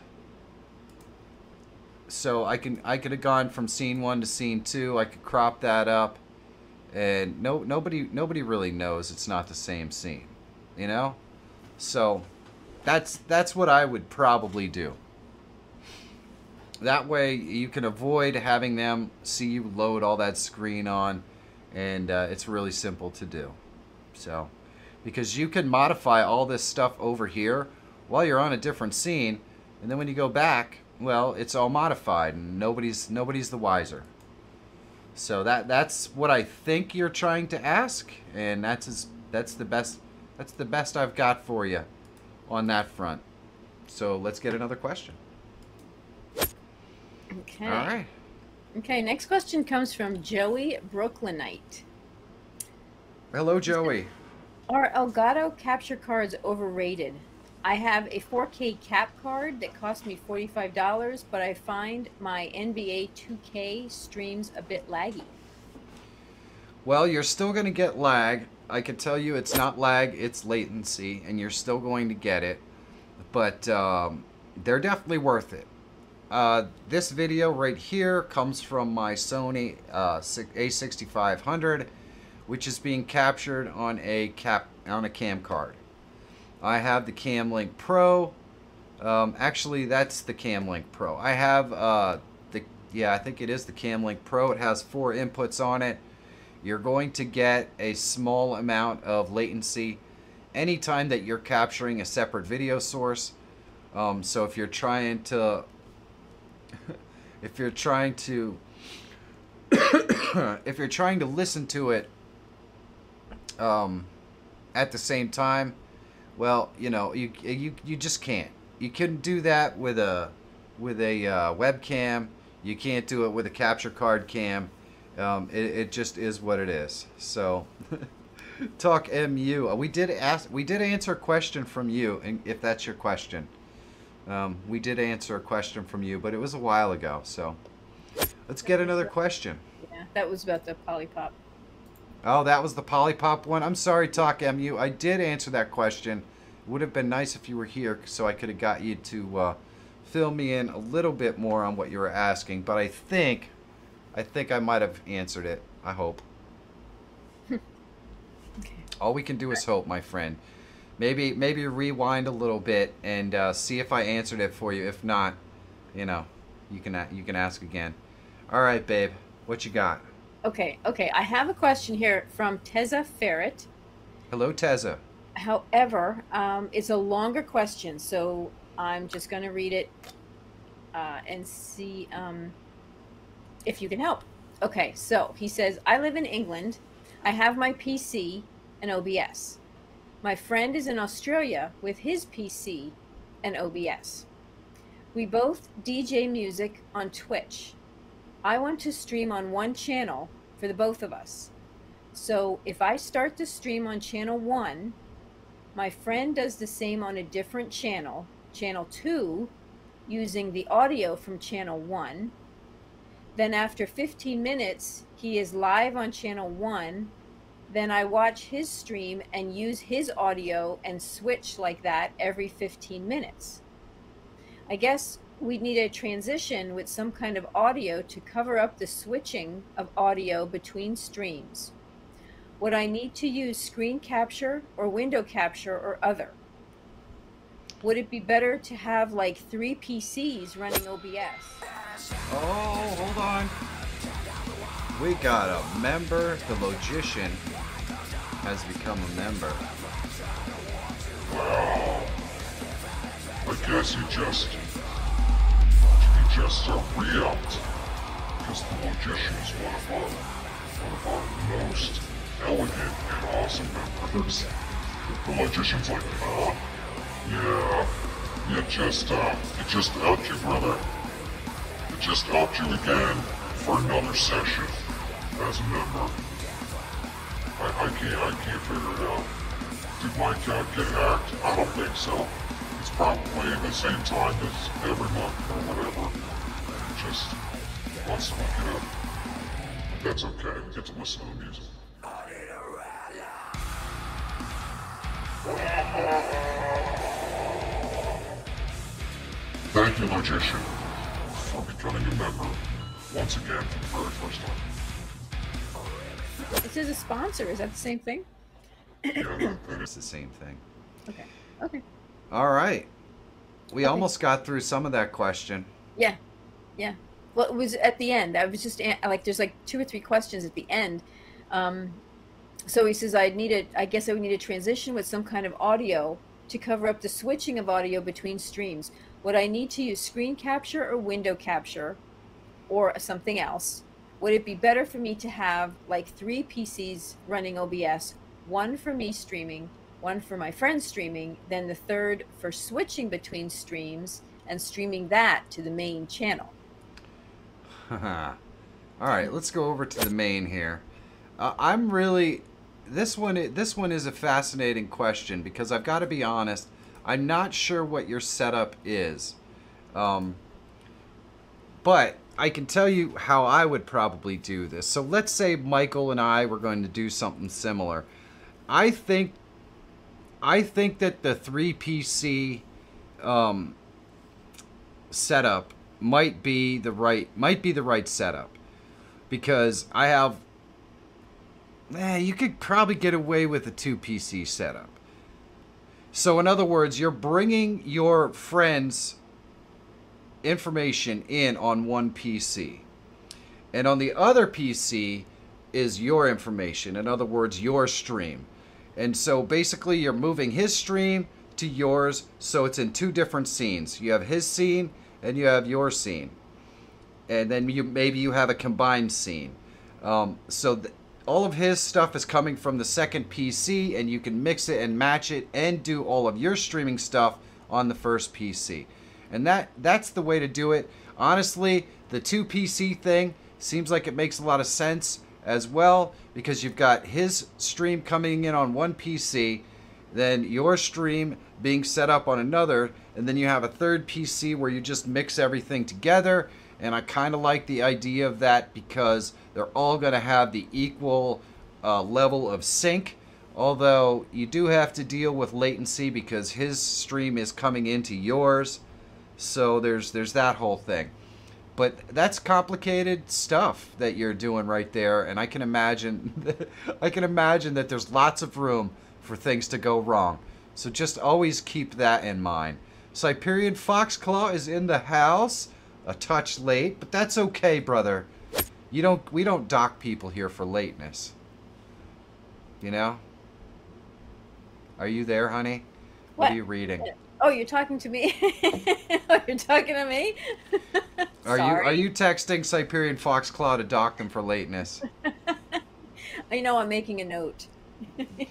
So I can I could have gone from scene one to scene two. I could crop that up and no nobody nobody really knows it's not the same scene you know? So that's that's what i would probably do. That way you can avoid having them see you load all that screen on and uh, it's really simple to do. So because you can modify all this stuff over here while you're on a different scene and then when you go back well it's all modified and nobody's nobody's the wiser so that that's what I think you're trying to ask, and that's as, that's the best that's the best I've got for you on that front. So let's get another question. Okay. All right. Okay, next question comes from Joey Brooklynite. Hello, Joey. Are Elgato capture cards overrated? I have a 4K cap card that cost me $45, but I find my NBA 2K streams a bit laggy. Well, you're still going to get lag. I can tell you it's not lag, it's latency, and you're still going to get it. But um, they're definitely worth it. Uh, this video right here comes from my Sony uh, A6500, which is being captured on a cap on a cam card. I have the Camlink Pro, Um, actually, that's the Camlink Pro. I have uh, the yeah, I think it is the Camlink Pro. It has four inputs on it. You're going to get a small amount of latency anytime that you're capturing a separate video source. Um, so if you're trying to [LAUGHS] if you're trying to [COUGHS] if you're trying to listen to it um, at the same time, well, you know, you you you just can't. You can do that with a with a uh, webcam. You can't do it with a capture card cam. Um, it, it just is what it is. So, [LAUGHS] talk mu. Uh, we did ask. We did answer a question from you, and if that's your question, um, we did answer a question from you, but it was a while ago. So, let's get another question. Yeah, that was about the polypop. Oh, that was the Polypop one. I'm sorry, Talk MU. I did answer that question. It would have been nice if you were here so I could have got you to uh, fill me in a little bit more on what you were asking. But I think, I think I might have answered it. I hope. [LAUGHS] Okay. All we can do is hope, my friend. Maybe, maybe rewind a little bit and uh, see if I answered it for you. If not, you know, you can you can ask again. All right, babe. What you got? Okay, okay. I have a question here from Teza Ferret. Hello, Teza. However, um, it's a longer question, so I'm just going to read it uh, and see um, if you can help. Okay, so he says, I live in England. I have my PC and OBS. My friend is in Australia with his PC and OBS. We both DJ music on Twitch. I want to stream on one channel for the both of us. So if I start the stream on channel one, my friend does the same on a different channel, channel two, using the audio from channel one. Then after 15 minutes, he is live on channel one. Then I watch his stream and use his audio and switch like that every 15 minutes. I guess we need a transition with some kind of audio to cover up the switching of audio between streams. Would I need to use screen capture or window capture or other? Would it be better to have like three PCs running OBS? Oh, hold on. We got a member. The logician has become a member. Wow. I guess he just... Just uh, re-upped. Because the Logician is one of our... One of our most elegant and awesome members. The Logician's like, uh, yeah, you just, uh, it just upped you, brother. It just upped you again for another session as a member. I, I can't, I can't figure it out. Did my cat get hacked? I don't think so. It's probably the same time as every month or whatever. Just wants to look it up. That's okay. We get to listen to the music. Thank you, Logician, for becoming a member once again for the very first time. It says a sponsor. Is that the same thing? Yeah, [COUGHS] that, that It's is the same thing. Okay. Okay. All right. We Okay. almost got through some of that question. Yeah. Yeah. Well, it was at the end. I was just like, there's like two or three questions at the end. Um, so he says, I need a, I guess I would need a transition with some kind of audio to cover up the switching of audio between streams. Would I need to use screen capture or window capture or something else? Would it be better for me to have like three PCs running OBS, one for me streaming, one for my friend streaming, then the third for switching between streams and streaming that to the main channel? [LAUGHS] All right, let's go over to the main here. Uh, I'm really this one. This one is a fascinating question because I've got to be honest. I'm not sure what your setup is, um, but I can tell you how I would probably do this. So let's say Michael and I were going to do something similar. I think I think that the three PC um, setup might be the right might be the right setup because I have eh, you could probably get away with a two PC setup. So, in other words, you're bringing your friends' information in on one PC. And on the other PC is your information. In other words, your stream. And so basically, you're moving his stream to yours, so it's in two different scenes. You have his scene and you have your scene. And then you maybe you have a combined scene. Um, so all of his stuff is coming from the second PC, and you can mix it and match it and do all of your streaming stuff on the first PC. And that that's the way to do it. Honestly, the two PC thing seems like it makes a lot of sense as well because you've got his stream coming in on one PC, then your stream being set up on another, and then you have a third PC where you just mix everything together. And I kind of like the idea of that because they're all going to have the equal uh, level of sync. Although you do have to deal with latency because his stream is coming into yours. So there's there's that whole thing. But that's complicated stuff that you're doing right there, and I can imagine [LAUGHS] I can imagine that there's lots of room for things to go wrong. So just always keep that in mind. Siberian Foxclaw is in the house, a touch late, but that's okay, brother. You don't we don't dock people here for lateness. You know? Are you there, honey? What, What? are you reading? Oh, you're talking to me. [LAUGHS] oh, you're talking to me. [LAUGHS] Are you are you texting Siberian Foxclaw to dock them for lateness? [LAUGHS] I know. I'm making a note.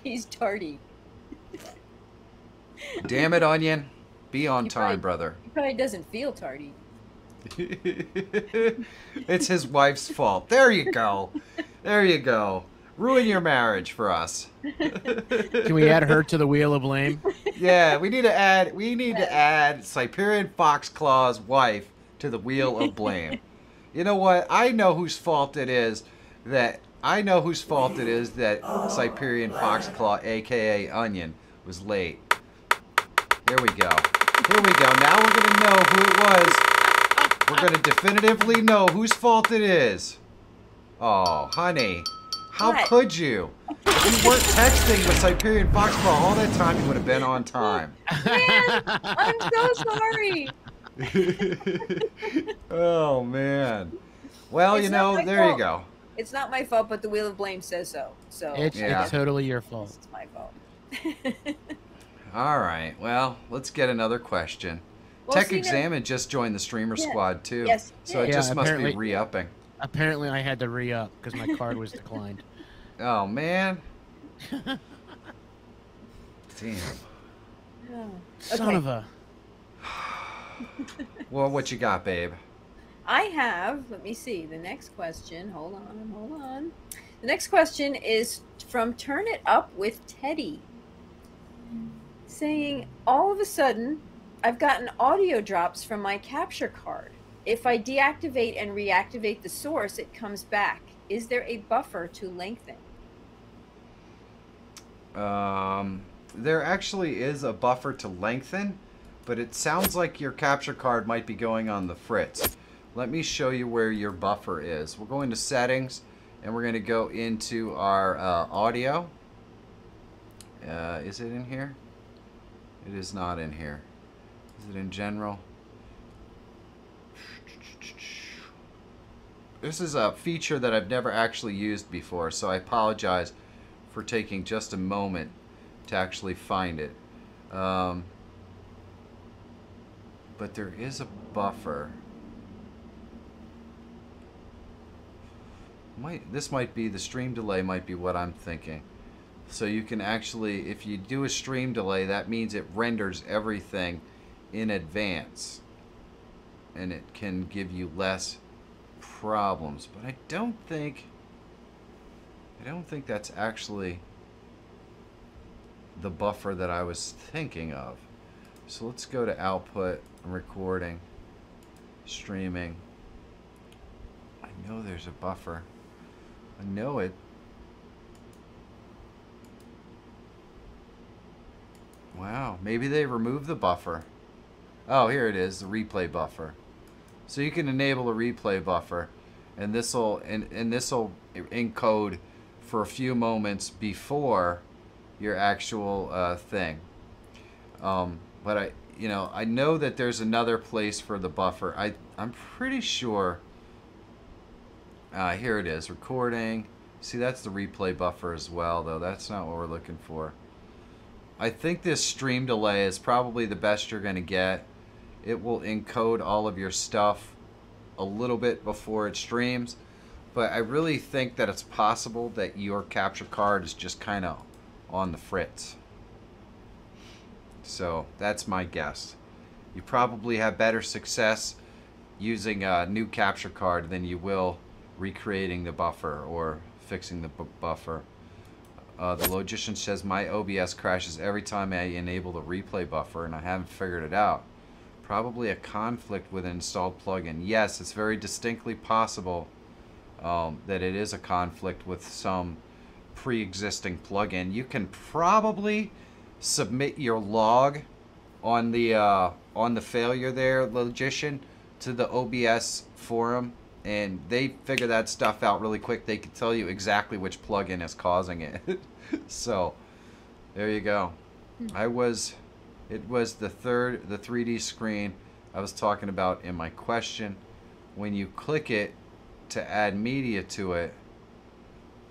He's tardy. Damn it, Onion. Be on You time, probably- brother. He probably doesn't feel tardy. it's his wife's fault. There you go. There you go. Ruin your marriage for us. [LAUGHS] Can we add her to the wheel of blame? Yeah, we need to add we need to add Siberian Foxclaw's wife to the wheel of blame. You know what? I know whose fault it is that I know whose fault it is that Siberian Foxclaw, aka Onion, was late. There we go. Here we go. Now we're gonna know who it was. We're gonna definitively know whose fault it is. Oh, honey. How What? could you? If you weren't texting with Siberian Foxclaw all that time, you would have been on time. [LAUGHS] Man, I'm so sorry. [LAUGHS] oh man. Well, It's you know, my there you go. It's not my fault, but the wheel of blame says so. So It's, Yeah. it's totally your fault. it's my fault. [LAUGHS] All right. Well, let's get another question. Well, Tech see, now- Examine just joined the streamer Yeah. squad too. Yes, so it. Yeah, just must be re-upping. Apparently, I had to re up because my card was declined. Oh man. Damn. Oh. Son Okay. of a. [SIGHS] Well, what you got, babe? I have, let me see, the next question. Hold on, hold on. The next question is from Turn It Up with Teddy. Saying, all of a sudden, I've gotten audio drops from my capture card. If I deactivate and reactivate the source, it comes back. Is there a buffer to lengthen? Um, there actually is a buffer to lengthen, but it sounds like your capture card might be going on the fritz. Let me show you where your buffer is. We're going to settings, and we're going to go into our uh, audio. Uh, is it in here? It is not in here. Is it in general? This is a feature that I've never actually used before, so I apologize for taking just a moment to actually find it. Um, but there is a buffer. Might this might be the stream delay might be what I'm thinking. So you can actually if you do a stream delay that means it renders everything in advance and it can give you less problems. But I don't think I don't think that's actually the buffer that I was thinking of. So let's go to output, recording, streaming. I know there's a buffer. I know it. Wow, maybe they removed the buffer. Oh, here it is, the replay buffer. So you can enable a replay buffer, and this will and, and this will encode for a few moments before your actual uh, thing. Um, but I, you know, I know that there's another place for the buffer. I, I'm pretty sure. Uh, here it is, recording. See, that's the replay buffer as well, though. That's not what we're looking for. I think this stream delay is probably the best you're going to get. It will encode all of your stuff a little bit before it streams. But I really think that it's possible that your capture card is just kind of on the fritz. So that's my guess. You probably have better success using a new capture card than you will recreating the buffer or fixing the buffer. Uh, the logician says my OBS crashes every time I enable the replay buffer and I haven't figured it out. Probably a conflict with an installed plugin. Yes, it's very distinctly possible um, that it is a conflict with some pre-existing plugin. You can probably submit your log on the uh, on the failure there, logician, to the OBS forum, and they figure that stuff out really quick. They can tell you exactly which plugin is causing it. [LAUGHS] so, there you go. I was, it was the third, the 3D screen I was talking about in my question. When you click it to add media to it,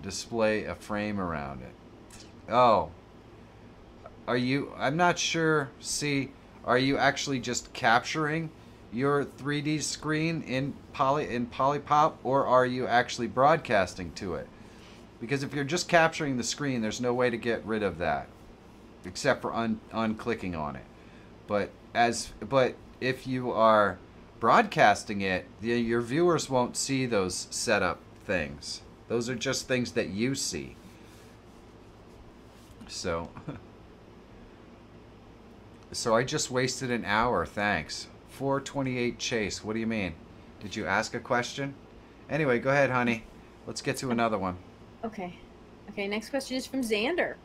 display a frame around it. Oh, are you, I'm not sure, see, are you actually just capturing your 3D screen in poly in Polypop or are you actually broadcasting to it? Because if you're just capturing the screen, there's no way to get rid of that except for un unclicking on it. But as but if you are broadcasting it, the, your viewers won't see those setup things. Those are just things that you see. So [LAUGHS] So I just wasted an hour, thanks. 428 Chase, what do you mean? Did you ask a question? Anyway, go ahead, honey. Let's get to another one. Okay. Okay, next question is from Xander.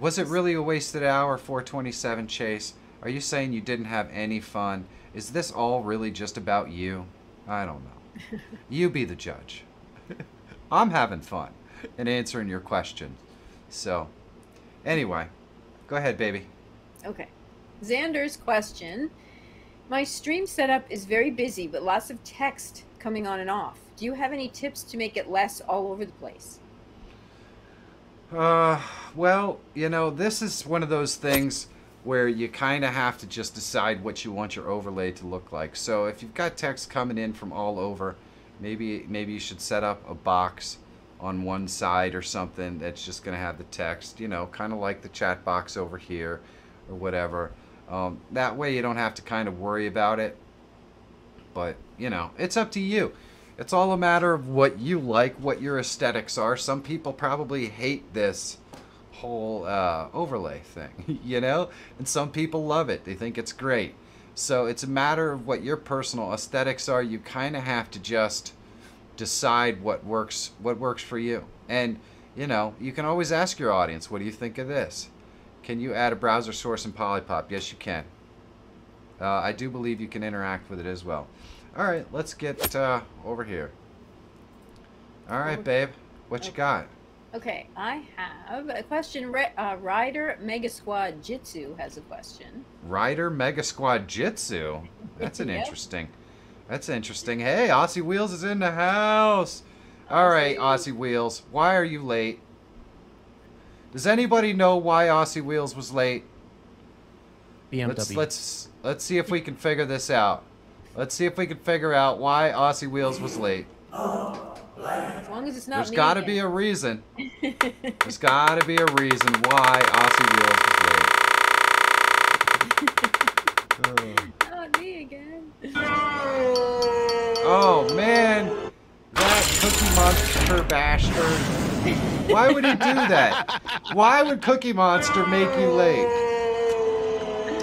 Was it really a wasted hour, 427 Chase? Are you saying you didn't have any fun? Is this all really just about you? I don't know. [LAUGHS] you be the judge. I'm having fun and answering your questions. So, anyway, go ahead, baby. Okay. Xander's question My stream setup is very busy, but lots of text coming on and off. Do you have any tips to make it less all over the place? Uh, well, you know, this is one of those things where you kind of have to just decide what you want your overlay to look like. So if you've got text coming in from all over, maybe maybe you should set up a box on one side or something that's just going to have the text, you know, kind of like the chat box over here or whatever. Um, that way you don't have to kind of worry about it. But, you know, it's up to you. It's all a matter of what you like, what your aesthetics are. Some people probably hate this whole uh, overlay thing, [LAUGHS] you know? And some people love it. They think it's great. So it's a matter of what your personal aesthetics are. You kind of have to just decide what works what works for you. And, you know, you can always ask your audience, what do you think of this? Can you add a browser source in Polypop? Yes, you can. Uh, I do believe you can interact with it as well. All right, let's get uh, over here. All right, babe. What you got? Okay, I have a question. Uh, Rider Mega Squad Jitsu has a question. Rider Mega Squad Jitsu? That's an [LAUGHS] yep. interesting. That's interesting. Hey, Aussie Wheels is in the house. All right, Aussie Wheels. Why are you late? Does anybody know why Aussie Wheels was late? BMW. Let's let's let's see if we can figure this out. Let's see if we can figure out why Aussie Wheels was late. [GASPS] As long as it's not There's got to be a reason. [LAUGHS] There's got to be a reason why Aussie Wheels is late. [LAUGHS] Not me again. Oh man, that Cookie Monster bastard. Why would he do that? Why would Cookie Monster make you late?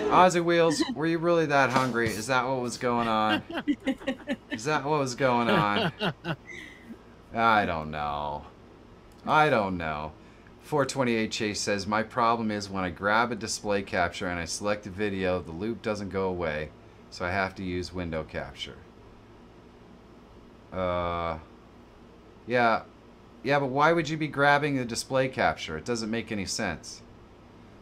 Aussie Wheels, were you really that hungry? Is that what was going on? Is that what was going on? I don't know. I don't know. 428 Chase says, My problem is when I grab a display capture and I select a video, the loop doesn't go away, so I have to use window capture. Uh, yeah, yeah, but why would you be grabbing the display capture? It doesn't make any sense.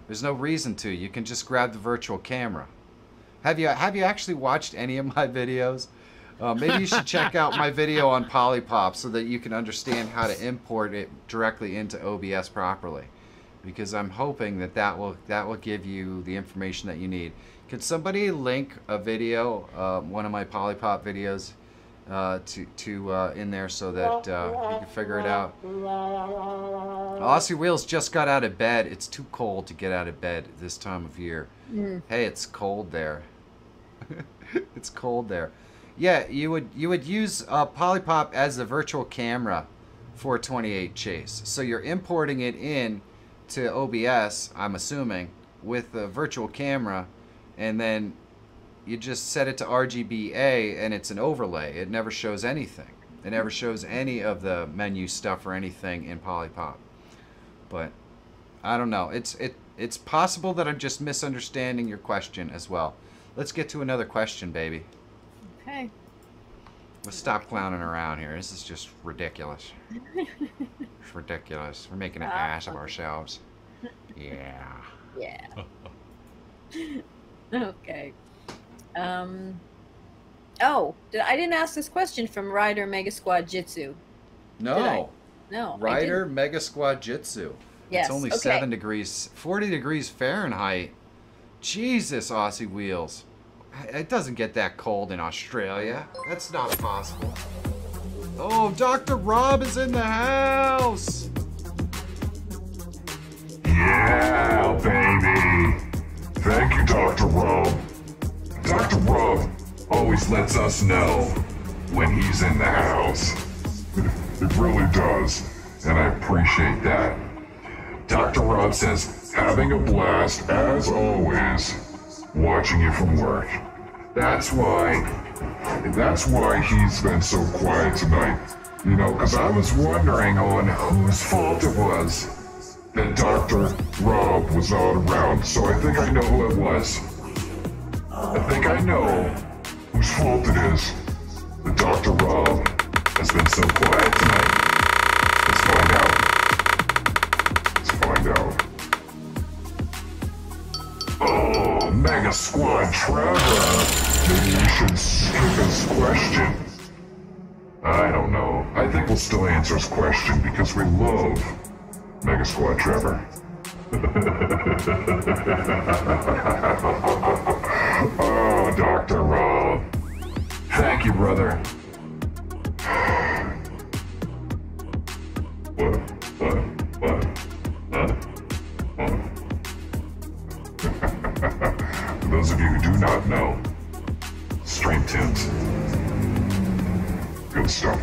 There's no reason to. You can just grab the virtual camera. Have you have you actually watched any of my [LAUGHS] videos? Uh, maybe you should check out my video on Polypop so that you can understand how to import it directly into OBS properly. Because I'm hoping that that will that will give you the information that you need. Could somebody link a video, uh, one of my Polypop videos, uh, to to uh, in there so that uh, you can figure it out? Aussie Wheels just got out of bed. It's too cold to get out of bed this time of year. Mm. Hey, it's cold there. [LAUGHS] it's cold there. Yeah, you would you would use uh, Polypop as a virtual camera for 28 Chase. So you're importing it in to OBS, I'm assuming, with the virtual camera, and then you just set it to RGBA, and it's an overlay. It never shows anything. It never shows any of the menu stuff or anything in Polypop. But I don't know. It's it it's possible that I'm just misunderstanding your question as well. Let's get to another question, baby. Okay. Let's stop clowning around here. This is just ridiculous. [LAUGHS] it's ridiculous. We're making an Ah, ass of ourselves. [LAUGHS] Yeah. Yeah. [LAUGHS] okay. Um. Oh, did, I didn't ask this question from Rider Mega Squad Jitsu. No. No. Rider. Mega Squad Jitsu. Yes. It's only okay. 7 degrees, 40 degrees Fahrenheit. Jesus, Aussie Wheels. It doesn't get that cold in Australia. That's not possible. Oh, Dr. Rob is in the house. Yeah, baby. Thank you, Dr. Rob. Dr. Rob always lets us know when he's in the house. [LAUGHS] It really does, and I appreciate that. Dr. Rob says, having a blast as always, watching you from work. That's why, that's why he's been so quiet tonight. You know, because I was wondering on whose fault it was that Dr. Rob was not around, so I think I know who it was. I think I know whose fault it is that Dr. Rob has been so quiet tonight. Let's find out. Let's find out. Mega Squad Trevor! Maybe we should skip his question. I don't know. I think we'll still answer his question because we love Mega Squad Trevor. [LAUGHS] oh, Dr. Rob. Thank you, brother. [SIGHS] What? What? What? Huh? For those of you who do not know, Stream Tunes. Good stuff.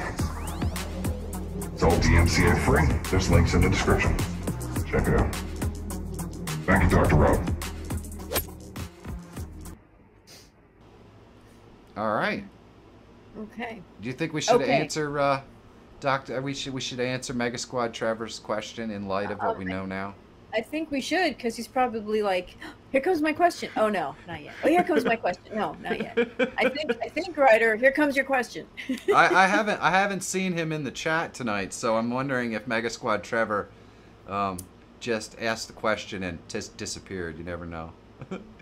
It's all DMCA free. There's links in the description. Check it out. Thank you, Dr. Rob. All right. Okay. Do you think we should Okay. answer uh Doctor we should we should answer Mega Squad Trevor's question in light of what we know now? I think we should because he's probably like, "Here comes my question." Oh no, not yet. Oh, here comes my question. No, not yet. I think I think Ryder, here comes your question. I, I haven't I haven't seen him in the chat tonight, so I'm wondering if Mega Squad Trevor um, just asked the question and just disappeared. You never know.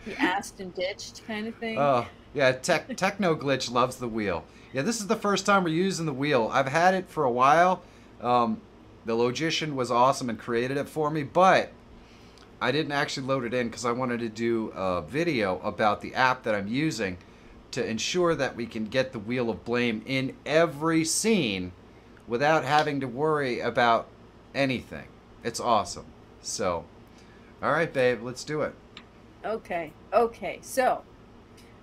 He asked and ditched, kind of thing. Oh yeah, Tech Techno Glitch loves the wheel. Yeah, this is the first time we're using the wheel. I've had it for a while. Um, the Logician was awesome and created it for me, but I didn't actually load it in because I wanted to do a video about the app that I'm using to ensure that we can get the Wheel of Blame in every scene without having to worry about anything. It's awesome. So, all right, babe, let's do it. Okay, okay. So,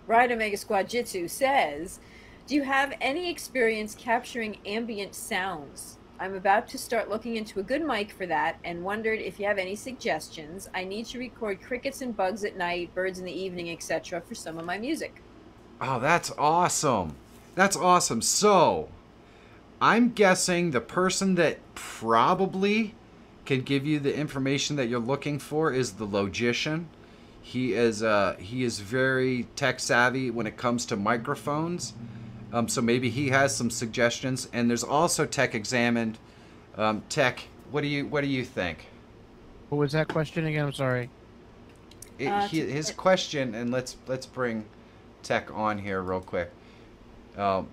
Ryder Omega Squad Jitsu says, "Do you have any experience capturing ambient sounds? I'm about to start looking into a good mic for that, and wondered if you have any suggestions. I need to record crickets and bugs at night, birds in the evening, etc., for some of my music." Oh, that's awesome. That's awesome. So, I'm guessing the person that probably can give you the information that you're looking for is the logician. He is uh, he is very tech savvy when it comes to microphones. Um, so maybe he has some suggestions. And there's also Tech Examined. Um, tech, what do you what do you think? What was that question again? I'm sorry. it, Uh, he, to- his question, and let's let's bring Tech on here real quick. Um,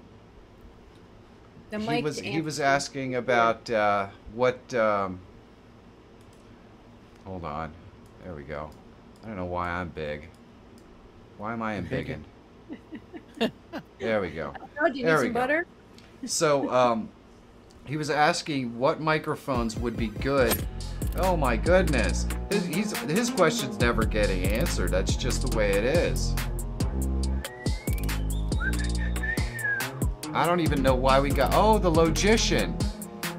The he mic was he was asking about uh, what. Um, hold on, there we go. I don't know why I'm big. Why am I [LAUGHS] embiggened? [LAUGHS] there we go. Oh, do you there need some go. butter? So um, he was asking what microphones would be good. Oh my goodness, his, he's, his question's never getting answered. That's just the way it is. I don't even know why we got. Oh, the logician.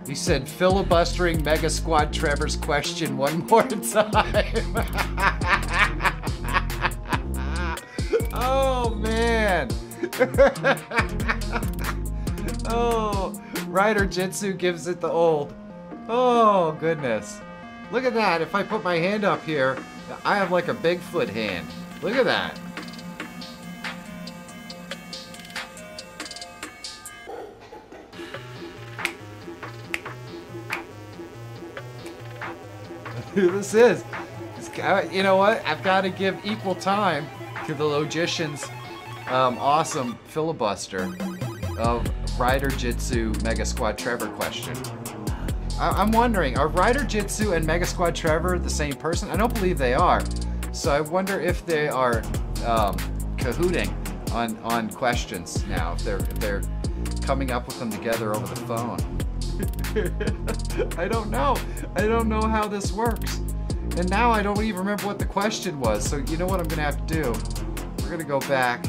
He said filibustering Mega Squad Trevor's question one [LAUGHS] more time. [LAUGHS] oh man. [LAUGHS] oh, Rider Jitsu gives it the old. Oh goodness. Look at that. If I put my hand up here, I have like a Bigfoot hand. Look at that. [LAUGHS] this is. You know what? I've got to give equal time to the logician's um, awesome filibuster of Rider Jitsu Mega Squad Trevor question. I- I'm wondering, are Rider Jitsu and Mega Squad Trevor the same person? I don't believe they are. So I wonder if they are um, cahooting on on questions now. If they're if they're coming up with them together over the phone. [LAUGHS] I don't know. I don't know how this works. And now I don't even remember what the question was. So you know what I'm gonna have to do? We're gonna go back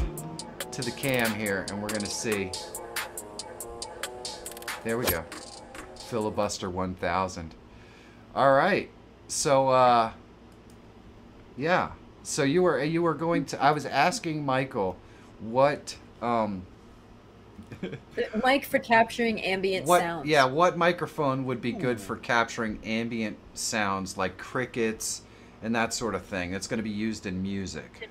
to the cam here and we're gonna see. There we go. Filibuster 1000. All right. So uh yeah. So you were you were going to I was asking Michael what um [LAUGHS] mic for capturing ambient what sounds. yeah what microphone would be good for capturing ambient sounds like crickets and that sort of thing that's going to be used in music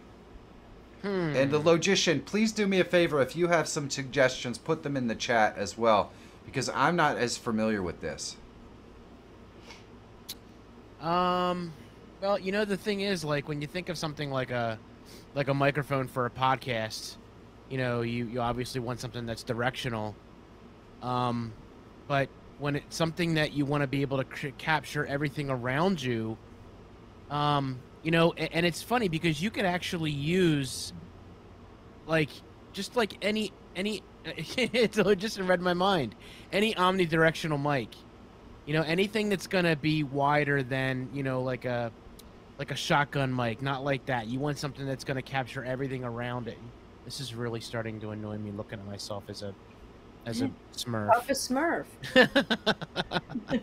Hmm. and the logician please do me a favor if you have some suggestions put them in the chat as well because i'm not as familiar with this Um, well, you know the thing is, like when you think of something like a like a microphone for a podcast, you know, you you obviously want something that's directional. Um, but when it's something that you want to be able to capture everything around you, um, you know, and, and it's funny because you could actually use like just like any any [LAUGHS] it's just read my mind. Any omnidirectional mic you know anything that's gonna be wider than you know like a like a shotgun mic not like that. You want something that's gonna capture everything around it. This is really starting to annoy me looking at myself as a as a mm. smurf. Off a Smurf. [LAUGHS]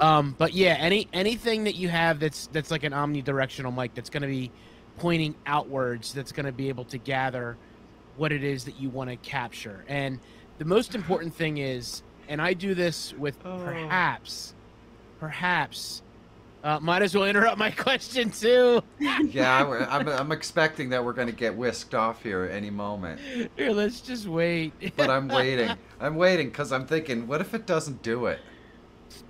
um but yeah any anything that you have that's that's like an omnidirectional mic that's going to be pointing outwards that's going to be able to gather what it is that you want to capture. And the most important thing is and i do this with Oh. perhaps perhaps uh, might as well interrupt my [LAUGHS] question too. Yeah I, I'm, I'm expecting that we're going to get whisked off here any moment. Here let's just wait. But i'm [LAUGHS] waiting. I'm waiting because i'm thinking what if it doesn't do it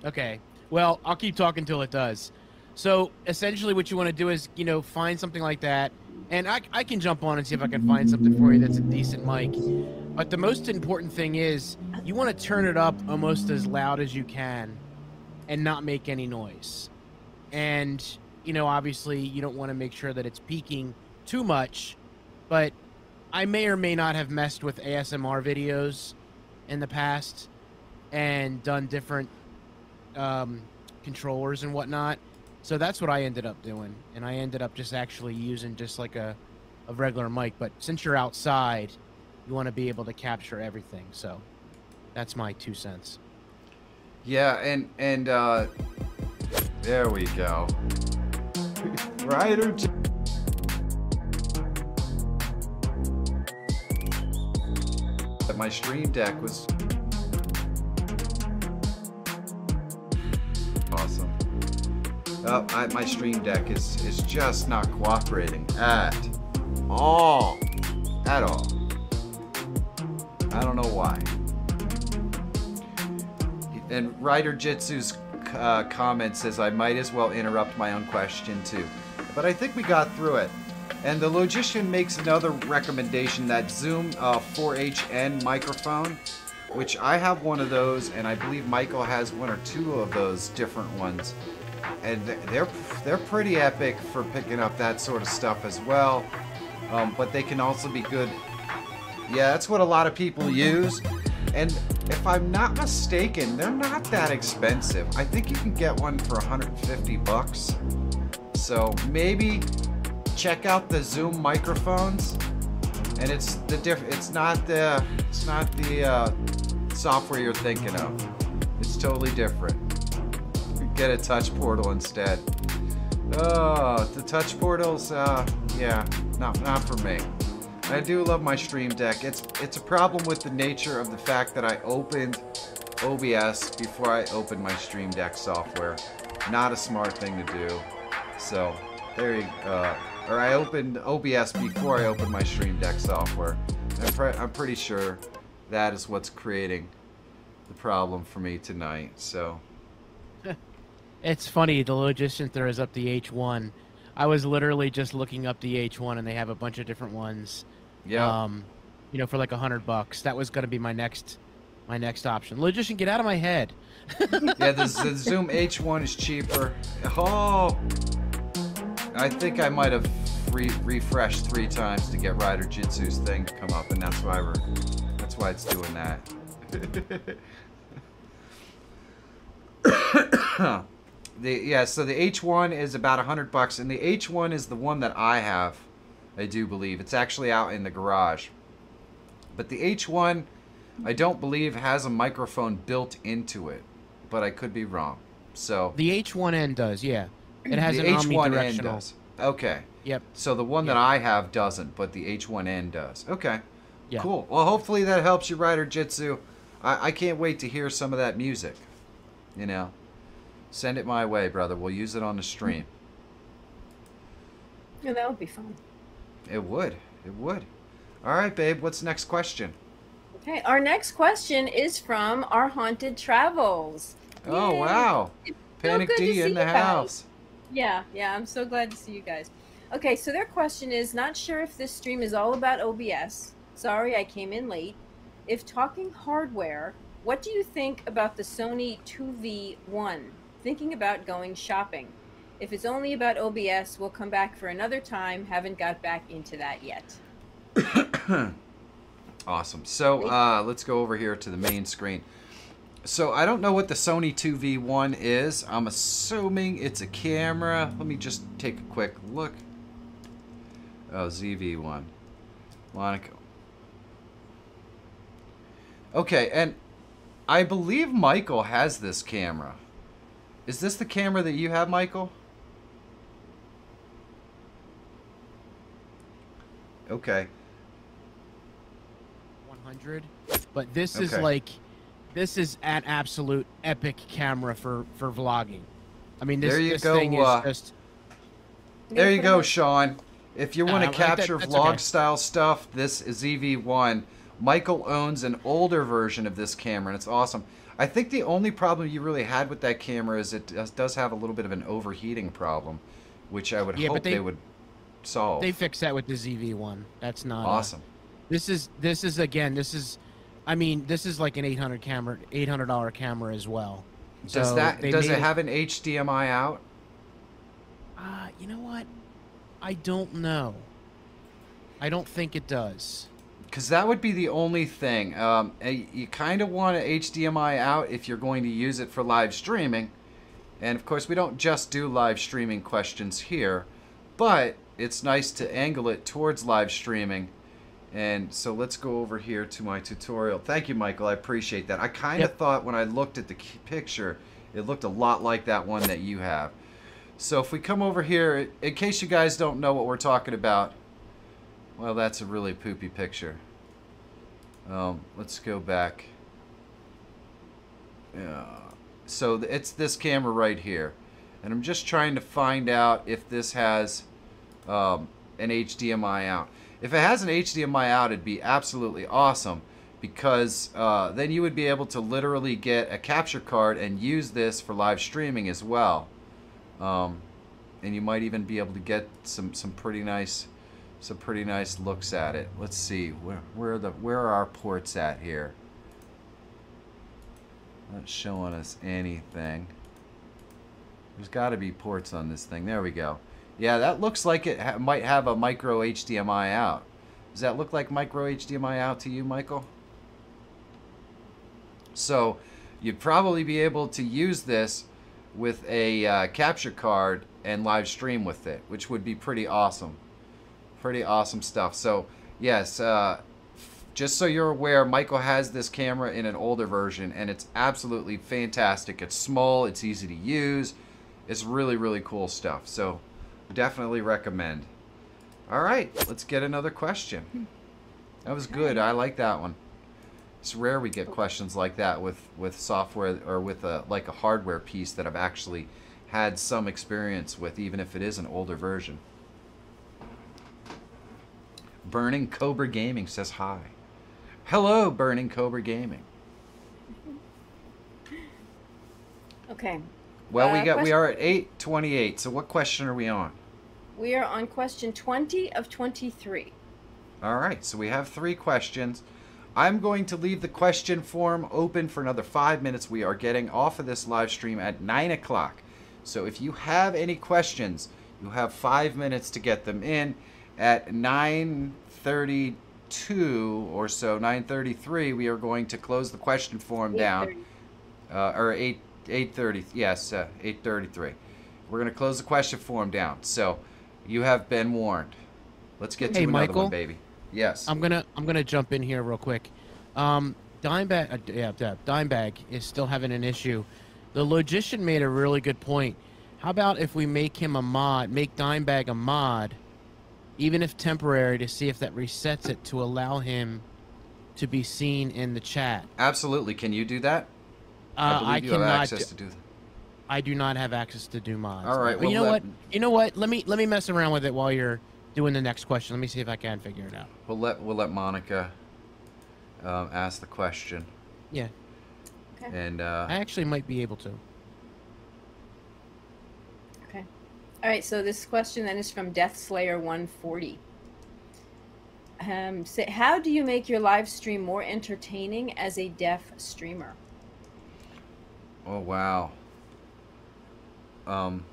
Okay. Well, I'll keep talking till it does. So essentially, what you want to do is, you know, find something like that, and I, I can jump on and see if I can find something for you that's a decent mic. But the most important thing is you want to turn it up almost as loud as you can, and not make any noise. And you know, obviously, you don't want to make sure that it's peaking too much. But I may or may not have messed with ASMR videos in the past and done different um, controllers and whatnot. So that's what I ended up doing, and I ended up just actually using just like a, a regular mic. But since you're outside, you want to be able to capture everything. So that's my two cents. Yeah, and and uh there we go. [LAUGHS] Ryder my stream deck was I, my stream deck is is just not cooperating at all. At all. I don't know why. And Ryder Jitsu's uh, comment says, I might as well interrupt my own question too. but I think we got through it. And the logician makes another recommendation that Zoom uh, 4HN microphone, which I have one of those, and I believe Michael has one or two of those different ones. And they're they're pretty epic for picking up that sort of stuff as well. Um, but they can also be good. Yeah, that's what a lot of people use. And if I'm not mistaken, they're not that expensive. I think you can get one for 150 bucks. So maybe check out the Zoom microphones, and it's the diff. It's not the. It's not the uh, software you're thinking of. It's totally different. Get a touch portal instead. Oh, the touch portals. Uh, yeah, not not for me. I do love my Stream Deck. It's it's a problem with the nature of the fact that I opened OBS before I opened my Stream Deck software. Not a smart thing to do. So there you uh, or I opened OBS before I opened my Stream Deck software. I'm, pre I'm pretty sure that is what's creating the problem for me tonight. So [LAUGHS] it's funny. The logician throws up the H1. I was literally just looking up the H1, and they have a bunch of different ones. Yeah. Um, you know, for like a hundred bucks. That was going to be my next, my next option. Logician, get out of my head. yeah, the, the Zoom H1 is cheaper. Oh, I think I might have re refreshed three times to get Rider Jitsu's thing to come up, and that's why we're that's why it's doing that. The yeah, so the H1 is about a hundred bucks, and the H1 is the one that I have. I do believe it's actually out in the garage. But the H1, I don't believe has a microphone built into it, but I could be wrong. So the H1N does, yeah. It has the an H1N omnidirectional. does. Okay. Yep. So the one that I have doesn't, but the H1N does. Okay. Yeah. Cool. Well, hopefully that helps you, Rider Jitsu. I, I can't wait to hear some of that music. You know, send it my way, brother. We'll use it on the stream. Yeah, that would be fun. It would. It would. All right, babe. What's the next question? Okay, our next question is from our haunted travels. Oh Yay. wow, It's Panic to D in the guys. house. Yeah, yeah, I'm so glad to see you guys. Okay, so their question is not sure if this stream is all about OBS. Sorry, I came in late. If talking hardware, what do you think about the Sony 2V1? Thinking about going shopping. If it's only about OBS, we'll come back for another time. Haven't got back into that yet. [COUGHS] Awesome. So uh, let's go over here to the main screen. So I don't know what the Sony 2V1 is. I'm assuming it's a camera. Let me just take a quick look. Oh, ZV1. Monaco. Okay, and I believe Michael has this camera. Is this the camera that you have, Michael? Okay. 100 but this is like this is an absolute epic camera for for vlogging i mean this, There you this go, thing is uh, just There you go, Sean. If you want Uh, to I- that- capture that's vlog okay. style stuff, this is ZV1. Michael owns an older version of this camera, and it's awesome. I think the only problem you really had with that camera is it does, does have a little bit of an overheating problem, which I would Yeah, hope they, they- would solve. they fixed that with the zv1 that's not awesome. this is this is again this is i mean this is like an 800 camera 800 dollar camera as well Does So that does it have an HDMI out? uh, you know what i don't know i don't think it does Because that would be the only thing. Um, you kind of want an HDMI out if you're going to use it for live streaming. And of course, we don't just do live streaming questions here, but it's nice to angle it towards live streaming. And so let's go over here to my tutorial. Thank you, Michael. I appreciate that. I kind of Yep. thought when I looked at the picture, it looked a lot like that one that you have. So if we come over here, in case you guys don't know what we're talking about, well, that's a really poopy picture. Um, let's go back. Yeah. So it's this camera right here. And I'm just trying to find out if this has um, an HDMI out. If it has an HDMI out, it'd be absolutely awesome because uh, then you would be able to literally get a capture card and use this for live streaming as well. Um, and you might even be able to get some some pretty nice some pretty nice looks at it. Let's see where where are the where are our ports at here? Not showing us anything. There's got to be ports on this thing. There we go. Yeah, that looks like it ha might have a micro HDMI out. Does that look like micro HDMI out to you, Michael? So you'd probably be able to use this with a uh, capture card and live stream with it, which would be pretty awesome. Pretty awesome stuff. So yes, uh, just so you're aware, Michael has this camera in an older version, and it's absolutely fantastic. It's small, it's easy to use, it's really, really cool stuff. So definitely recommend. All right, let's get another question. That was good. I like that one. It's rare we get questions like that with with software or with a like a hardware piece that I've actually had some experience with, even if it is an older version. Burning Cobra Gaming says hi. Hello, Burning Cobra Gaming. Okay. Well, Uh, we got we are at eight twenty eight. So what question are we on? We are on question 20 of 23. All right, so we have three questions. I'm going to leave the question form open for another five minutes. We are getting off of this live stream at nine o'clock. So if you have any questions, you have five minutes to get them in. At 9:32 or so, 9:33, we are going to close the question form down. uh, or 8 8:30 yes uh, 8:33 we're going to close the question form down so you have been warned let's get to Hey, another Michael? one baby yes I'm gonna I'm gonna jump in here real quick. Um, Dimebag, uh, yeah, yeah, Dimebag is still having an issue. The logician made a really good point. How about if we make him a mod, make Dimebag a mod, even if temporary, to see if that resets it to allow him to be seen in the chat. absolutely can you do that Uh, believe I you have cannot. access do- to do that I do not have access to do mods. All right, But you know let- what? You know what? Let me let me mess around with it while you're doing the next question. Let me see if I can figure it out. we'll let we'll let monica um, ask the question Yeah, Okay. and uh, I actually might be able to. Okay. All right. So this question then is from Death Slayer 140. Um, say, how do you make your live stream more entertaining as a deaf streamer? Oh wow. Um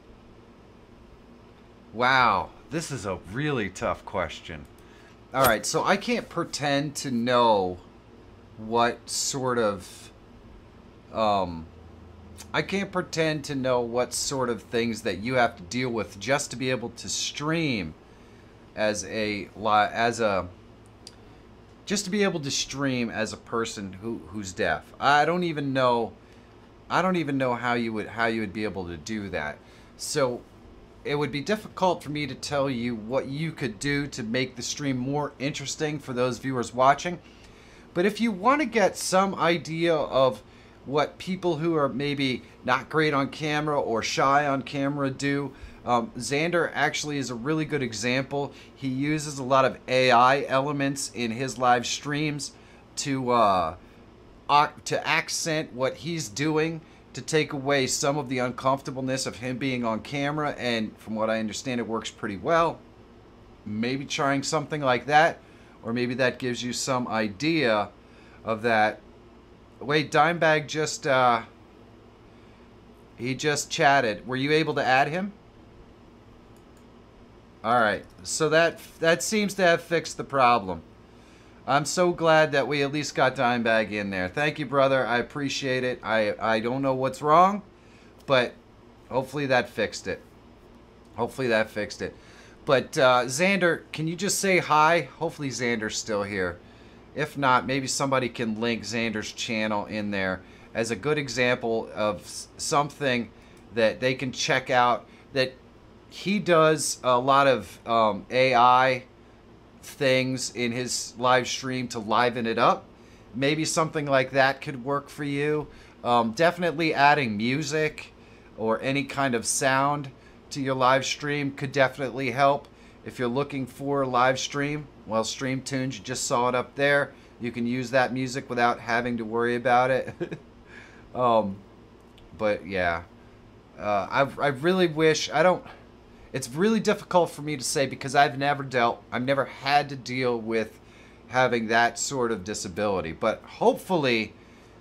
Wow, this is a really tough question. All right, so I can't pretend to know what sort of um I can't pretend to know what sort of things that you have to deal with just to be able to stream as a as a just to be able to stream as a person who who's deaf. I don't even know I don't even know how you would how you would be able to do that. So it would be difficult for me to tell you what you could do to make the stream more interesting for those viewers watching. But if you want to get some idea of what people who are maybe not great on camera or shy on camera do, um, Xander actually is a really good example. He uses a lot of AI elements in his live streams to uh, to accent what he's doing to take away some of the uncomfortableness of him being on camera and from what I understand it works pretty well. Maybe trying something like that or maybe that gives you some idea of that wait Dimebag just uh he just chatted were you able to add him all right so that that seems to have fixed the problem I'm so glad that we at least got Dimebag in there. Thank you, brother. I appreciate it. I I don't know what's wrong, but hopefully that fixed it. Hopefully that fixed it. But uh, Xander, can you just say hi? Hopefully Xander's still here. If not, maybe somebody can link Xander's channel in there as a good example of something that they can check out. That he does a lot of um, AI things in his live stream to liven it up. Maybe something like that could work for you. Um, definitely adding music or any kind of sound to your live stream could definitely help. If you're looking for a live stream, well, Stream Tunes, you just saw it up there. You can use that music without having to worry about it. [LAUGHS] um, but yeah, uh, I, I really wish I don't. it's really difficult for me to say because I've never dealt, I've never had to deal with having that sort of disability. But hopefully,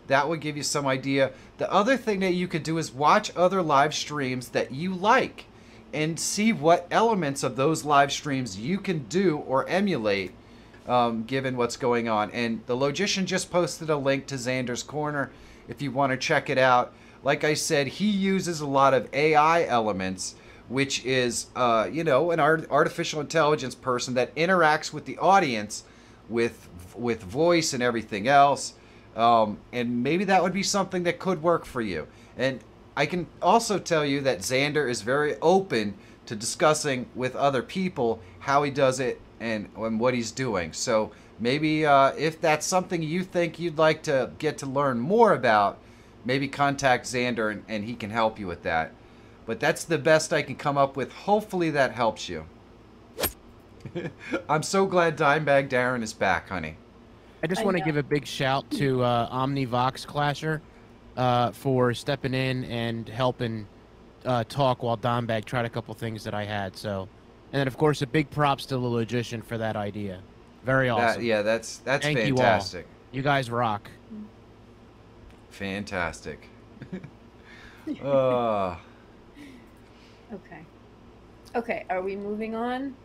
that would give you some idea. The other thing that you could do is watch other live streams that you like and see what elements of those live streams you can do or emulate um, given what's going on. And the Logician just posted a link to Xander's Corner if you want to check it out. Like I said, he uses a lot of AI elements which is, uh, you know, an art- artificial intelligence person that interacts with the audience with with voice and everything else. Um, and maybe that would be something that could work for you. And I can also tell you that Xander is very open to discussing with other people how he does it and, and what he's doing. So maybe uh, if that's something you think you'd like to get to learn more about, maybe contact Xander and, and he can help you with that. But that's the best I can come up with. Hopefully that helps you. [LAUGHS] I'm so glad Dimebag Darren is back, honey. I just want to give a big shout to uh, OmniVox Clasher uh, for stepping in and helping uh, talk while Dimebag tried a couple things that I had. So, and then of course a big props to the Logician for that idea. Very awesome. That, yeah, that's that's Thank you all. fantastic. You guys rock. Fantastic. [LAUGHS] uh, Okay. Okay, are we moving on?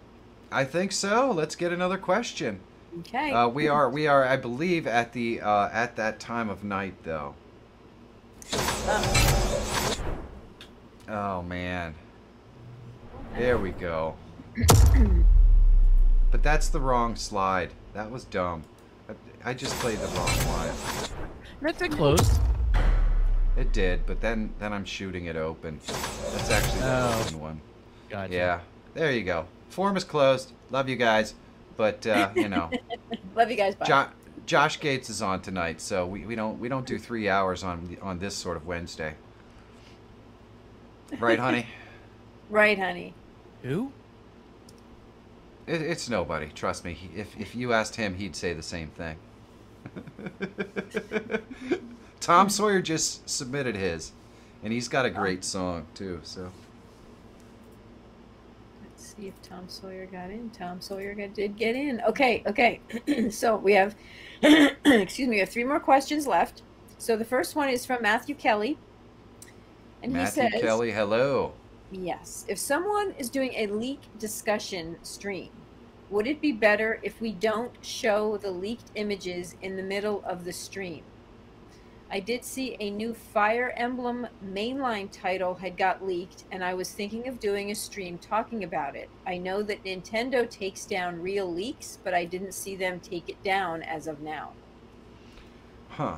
I think so. Let's get another question. Okay. Uh, we are we are I believe at the uh, at that time of night though. Oh man. There we go. but that's the wrong slide. That was dumb. I, I just played the wrong one. That's it closed. It did, but then then I'm shooting it open. That's actually the Oh. open one. Gotcha. Yeah. There you go. Form is closed. Love you guys. But uh, you know, [LAUGHS] Love you guys. Bye. jo- Josh Gates is on tonight, so we, we don't we don't do three hours on on this sort of Wednesday. Right, honey? [LAUGHS] Right, honey. Who? It, it's nobody. Trust me. If if you asked him, he'd say the same thing. [LAUGHS] Tom Sawyer just submitted his, and he's got a oh. great song too. So Let's see if Tom Sawyer got in. Tom Sawyer got, did get in. Okay, okay. [CLEARS THROAT] so we have, [CLEARS THROAT] excuse me, we have three more questions left. So the first one is from Matthew Kelly. And Matthew he says, Kelly, hello. Yes. If someone is doing a leak discussion stream, would it be better if we don't show the leaked images in the middle of the stream? I did see a new Fire Emblem mainline title had got leaked, and I was thinking of doing a stream talking about it. I know that Nintendo takes down real leaks, but I didn't see them take it down as of now. Huh.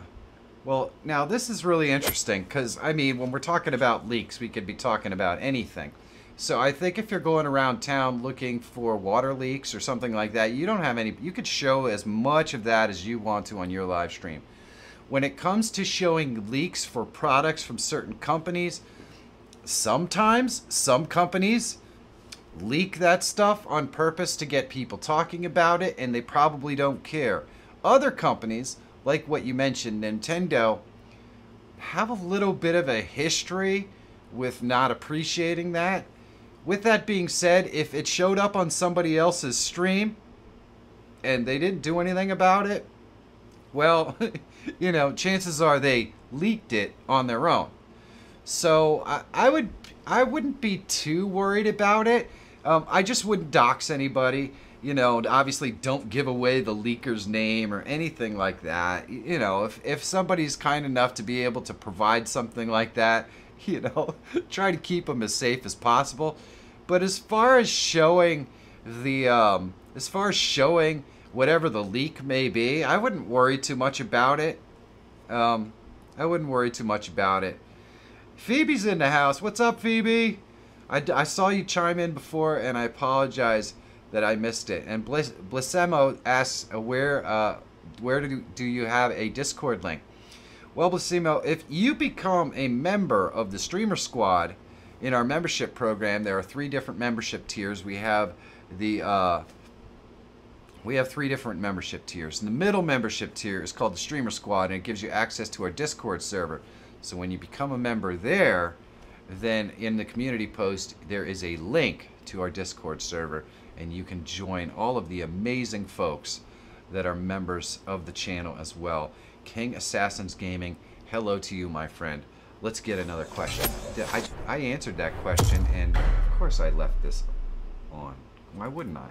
Well, now this is really interesting because, I mean, when we're talking about leaks, we could be talking about anything. So I think if you're going around town looking for water leaks or something like that, you don't have any. You could show as much of that as you want to on your live stream. When it comes to showing leaks for products from certain companies, sometimes some companies leak that stuff on purpose to get people talking about it and they probably don't care. Other companies, like what you mentioned, Nintendo, have a little bit of a history with not appreciating that. With that being said, if it showed up on somebody else's stream and they didn't do anything about it, well, [LAUGHS] you know, chances are they leaked it on their own. So I, I would I wouldn't be too worried about it. Um, I just wouldn't dox anybody. You know, obviously don't give away the leaker's name or anything like that. You know, if if somebody's kind enough to be able to provide something like that, [LAUGHS] you know, [LAUGHS] try to keep them as safe as possible. But as far as showing the um, as far as showing whatever the leak may be, I wouldn't worry too much about it. Um, I wouldn't worry too much about it. Phoebe's in the house. What's up, Phoebe? I, I saw you chime in before, and I apologize that I missed it. And Bliss, Blissemo asks, uh, where uh, where do, do you have a Discord link? Well, Blissimo, if you become a member of the Streamer Squad in our membership program, there are three different membership tiers. We have the uh, we have three different membership tiers. And the middle membership tier is called the Streamer Squad, and it gives you access to our Discord server. So when you become a member there, then in the community post, there is a link to our Discord server, and you can join all of the amazing folks that are members of the channel as well. King Assassins Gaming, hello to you, my friend. Let's get another question. I, I answered that question, and of course I left this on. Why wouldn't I?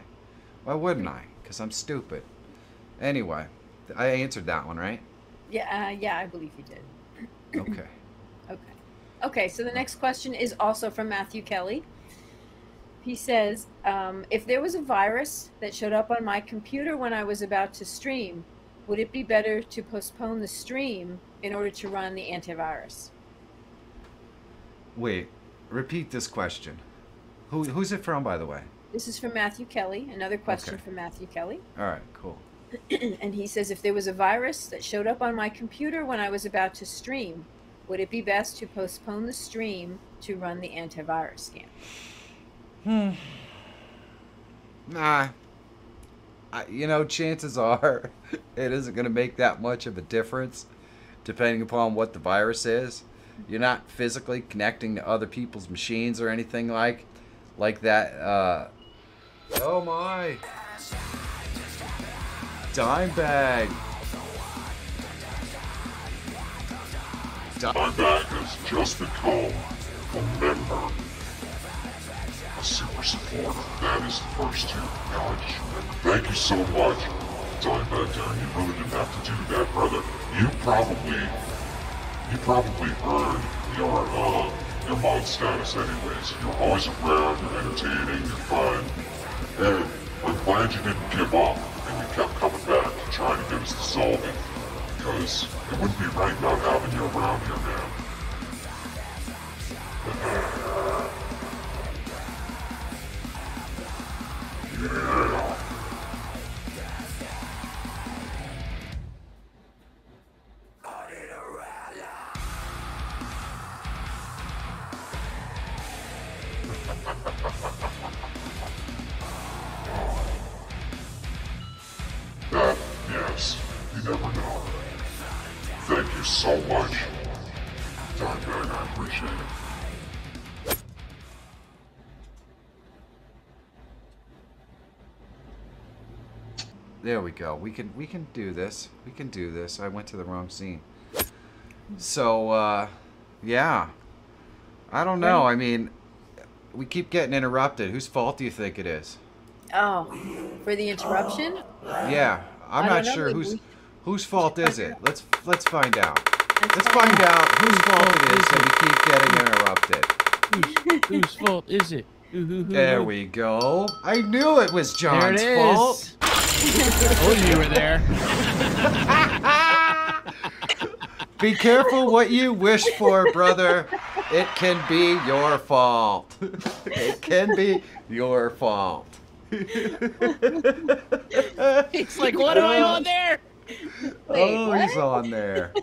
Why wouldn't I? Because I'm stupid. Anyway, I answered that one, right? Yeah, uh, yeah, I believe you did. [COUGHS] Okay. Okay. Okay, so the next question is also from Matthew Kelly. He says, um, if there was a virus that showed up on my computer when I was about to stream, would it be better to postpone the stream in order to run the antivirus? Wait, repeat this question. Who, who's it from, by the way? This is from Matthew Kelly. Another question Okay. from Matthew Kelly. All right, cool. [CLEARS THROAT] and he says, if there was a virus that showed up on my computer when I was about to stream, would it be best to postpone the stream to run the antivirus scan? Hmm. Nah. I, you know, chances are [LAUGHS] it isn't going to make that much of a difference depending upon what the virus is. You're not physically connecting to other people's machines or anything like like that. Uh, oh my. Dime bag. Di- Dimebag has just become a member. A super supporter. That is the first two. Now I. Thank you so much, Dimebag Darren. You really didn't have to do that, brother. You probably, you probably earned your, uh, your mod status anyways. You're always around, you're entertaining, you're fun. And I'm glad you didn't give up and you kept coming back to try to get us to solve it. Because it wouldn't be right not having you around here, man. Yeah. You so much. Dimebag, I appreciate it. There we go. We can we can do this. We can do this. I went to the wrong scene. So uh yeah. I don't know. I mean we keep getting interrupted. Whose fault do you think it is? Oh, for the interruption? Yeah. I'm I not know, sure maybe whose fault is it. Let's let's find out. Let's Let's find out whose fault it is that we keep getting interrupted. Whose, whose fault is it? There we go. I knew it was There John's it fault. oh, you you were there. [LAUGHS] Be careful what you wish for, brother. It can be your fault. It can be your fault. It's like, what am I on there? Wait, oh, what? he's on there.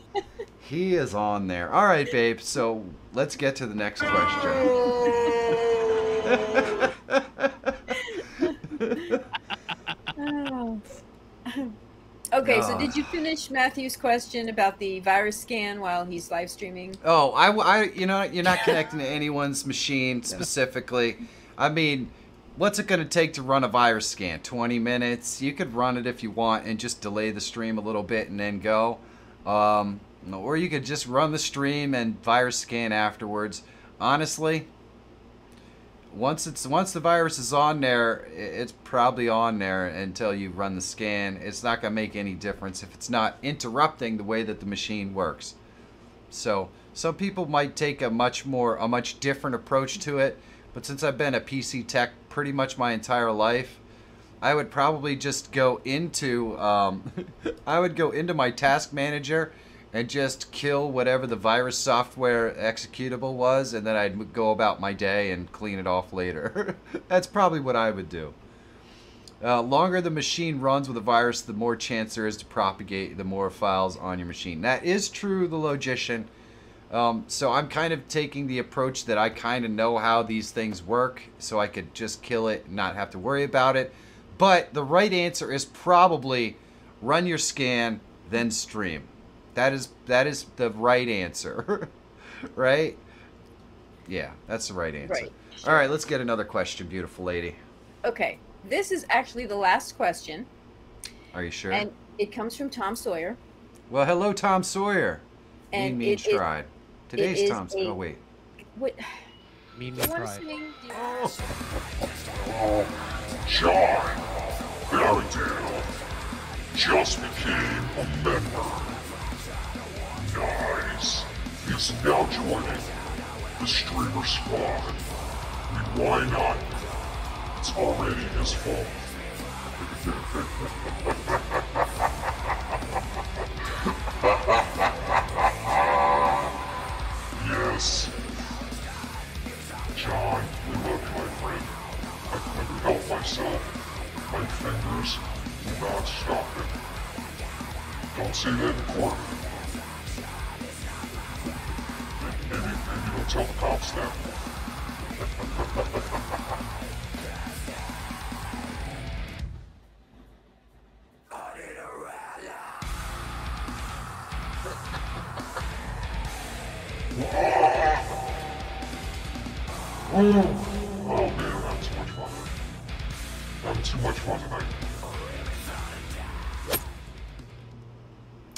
He is on there. All right, babe. So let's get to the next question. [LAUGHS] Okay, so did you finish Matthew's question about the virus scan while he's live streaming? Oh, I, I, you know, you're not connecting to anyone's machine specifically. I mean, what's it going to take to run a virus scan? 20 minutes. You could run it if you want and just delay the stream a little bit and then go. Um, or you could just run the stream and virus scan afterwards. Honestly, once it's once the virus is on there, it's probably on there until you run the scan. It's not going to make any difference if it's not interrupting the way that the machine works. So some people might take a much more a much different approach to it, but since I've been a PC tech pretty much my entire life, I would probably just go into um, [LAUGHS] I would go into my task manager and just kill whatever the virus software executable was, and then I'd go about my day and clean it off later. [LAUGHS] That's probably what I would do. Uh, longer the machine runs with a virus, the more chance there is to propagate the more files on your machine. That is true, the logician. Um, so I'm kind of taking the approach that I kind of know how these things work, so I could just kill it and not have to worry about it. But the right answer is probably run your scan, then stream. That is that is the right answer, [LAUGHS] right? Yeah, that's the right answer. Right. All right, let's get another question, beautiful lady. Okay, this is actually the last question, Are you sure? and it comes from Tom Sawyer. well, hello, Tom Sawyer. mean, And mean it is- stride. Today's Tom's. a- oh wait. What? Mean me Do you oh. want to pride. sing? Oh, John Berrydale just became a member. Nice. He's now joining the Streamer Squad. And why not? It's already his fault. [LAUGHS] myself. My fingers will not stop it. Don't say that in court. Maybe, maybe don't tell the cops that. Oh Having too much fun tonight.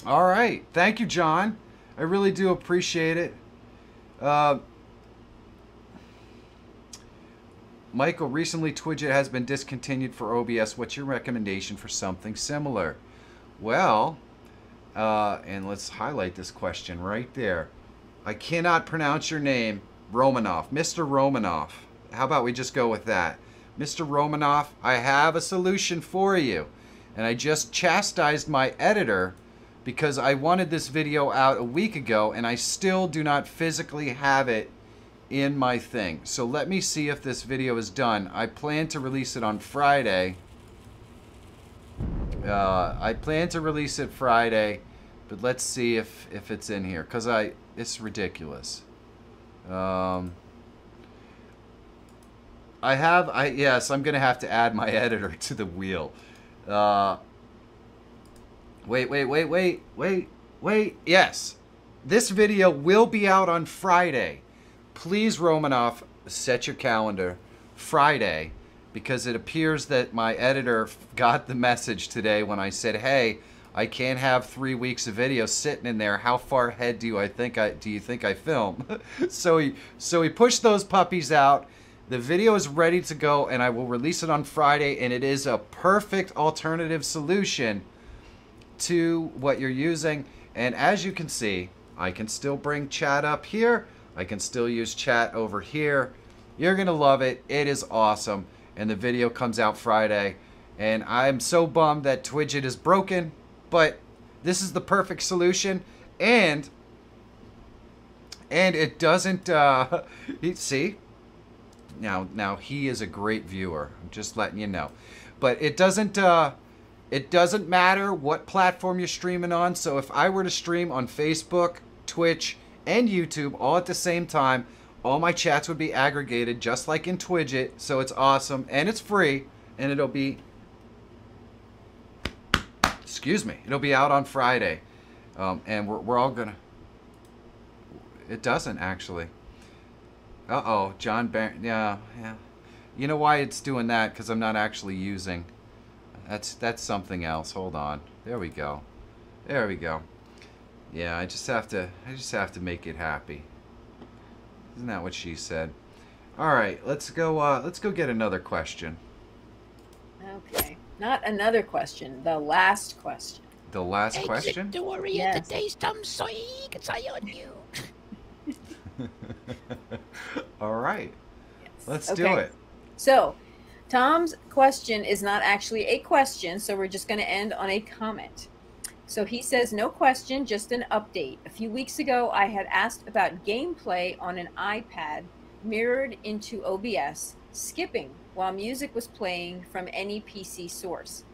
All right. Thank you, John. I really do appreciate it. Uh, Michael, recently Twidget has been discontinued for OBS. What's your recommendation for something similar? Well, uh, and let's highlight this question right there. I cannot pronounce your name, Romanoff. Mr. Romanoff. How about we just go with that? Mr. Romanoff, I have a solution for you. And I just chastised my editor because I wanted this video out a week ago and I still do not physically have it in my thing. So let me see if this video is done. I plan to release it on Friday. Uh, I plan to release it Friday, but let's see if if it's in here because I it's ridiculous. Um, I have I yes I'm gonna have to add my [LAUGHS] editor to the wheel. Uh, wait wait wait wait wait wait yes, this video will be out on Friday. Please Romanoff set your calendar Friday because it appears that my editor got the message today when I said, "Hey, I can't have three weeks of video sitting in there. How far ahead do you I think I do you think I film?" [LAUGHS] so he so he pushed those puppies out. The video is ready to go, and I will release it on Friday. And it is a perfect alternative solution to what you're using. And as you can see, I can still bring chat up here. I can still use chat over here. You're going to love it. It is awesome. And the video comes out Friday. And I'm so bummed that Twidget is broken, but this is the perfect solution. And and it doesn't uh [LAUGHS] see now now he is a great viewer. I'm just letting you know. But it doesn't uh it doesn't matter what platform you're streaming on. So if I were to stream on Facebook, Twitch, and YouTube all at the same time, all my chats would be aggregated just like in Twidget. So it's awesome and it's free and it'll be excuse me, it'll be out on Friday. Um, and we're, we're all gonna it doesn't actually. Uh oh, John Bar Yeah, yeah. You know why it's doing that? Because I'm not actually using. That's that's something else. Hold on. There we go. There we go. Yeah, I just have to. I just have to make it happy. Isn't that what she said? All right, let's go. Uh, let's go get another question. Okay. Not another question. The last question. The last question. Don't worry, Yes. today's Tom Sawyer can say on you. [LAUGHS] All right, Yes. let's do it. So, Tom's question is not actually a question, so we're just going to end on a comment. So he says, No question, just an update. A few weeks ago, I had asked about gameplay on an iPad mirrored into OBS, skipping while music was playing from any PC source.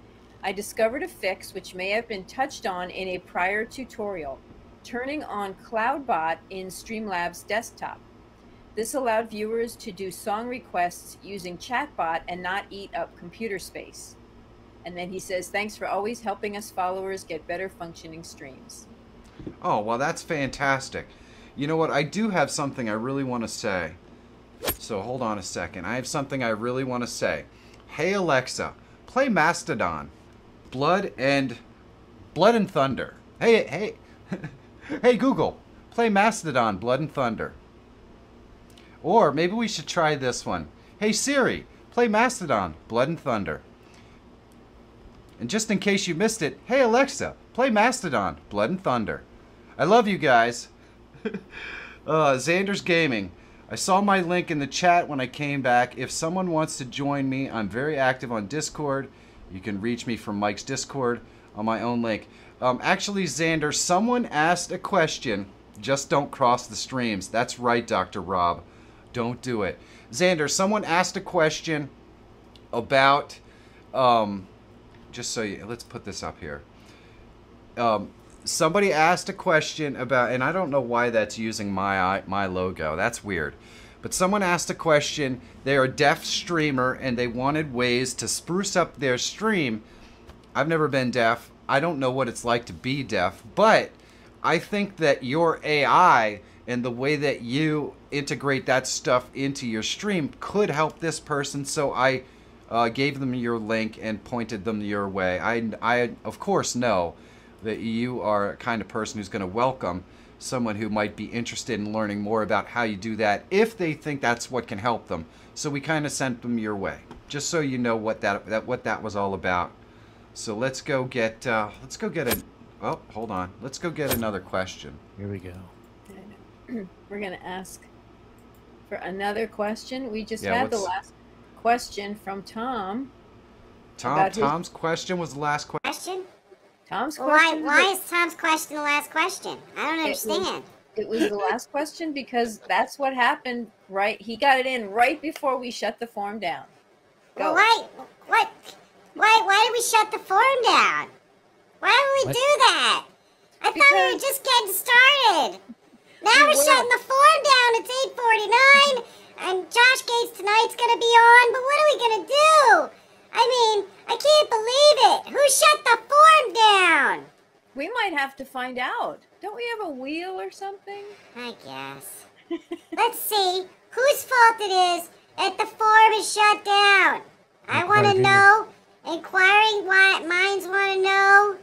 I discovered a fix which may have been touched on in a prior tutorial turning on CloudBot in Streamlabs desktop. This allowed viewers to do song requests using chatbot and not eat up computer space. And then he says, Thanks for always helping us followers get better functioning streams. Oh, well, that's fantastic. You know what? I do have something I really want to say. So hold on a second. I have something I really want to say. Hey Alexa, play Mastodon. Blood and Blood and Thunder. Hey hey [LAUGHS] Hey Google, play Mastodon Blood and Thunder. Or maybe we should try this one. Hey Siri, play Mastodon Blood and Thunder. And just in case you missed it, hey Alexa, play Mastodon Blood and Thunder. I love you guys. [LAUGHS] uh, Xander's Gaming. I saw my link in the chat when I came back. If someone wants to join me, I'm very active on Discord. You can reach me from Mike's Discord on my own link. Um, actually, Xander, someone asked a question. Just don't cross the streams. That's right, Dr. Rob. Don't do it. Xander, someone asked a question about. Um, just so you. Let's put this up here. Um, somebody asked a question about, and I don't know why that's using my my logo. That's weird. But someone asked a question. They're a deaf streamer, and they wanted ways to spruce up their stream. I've never been deaf. I don't know what it's like to be deaf, but I think that your AI and the way that you integrate that stuff into your stream could help this person. So I uh, gave them your link and pointed them your way. I, I of course know that you are a kind of person who's going to welcome someone who might be interested in learning more about how you do that if they think that's what can help them. So we kind of sent them your way, just so you know what that, that what that was all about. So let's go get uh, let's go get a oh hold on let's go get another question. Here we go. [CLEARS THROAT] We're gonna ask for another question. We just Yeah, had the last question from Tom. Tom About his- Tom's question was the last question. Question? Tom's Well, why, question. why was- is Tom's question the last question? I don't It was- understand. It was the last question because that's what happened. Right, he got it in right before we shut the form down. Well, Go. why, what, why, why did we shut the forum down? Why would we What? do that? I thought we were just getting started. Now We we're were. shutting the forum down. It's 8:49, and Josh Gates tonight's gonna be on. But what are we gonna do? I mean, I can't believe it. Who shut the forum down? We might have to find out. Don't we have a wheel or something? I guess. [LAUGHS] Let's see whose fault it is that the forum is shut down. I want to know. Inquiring wi- minds want to know.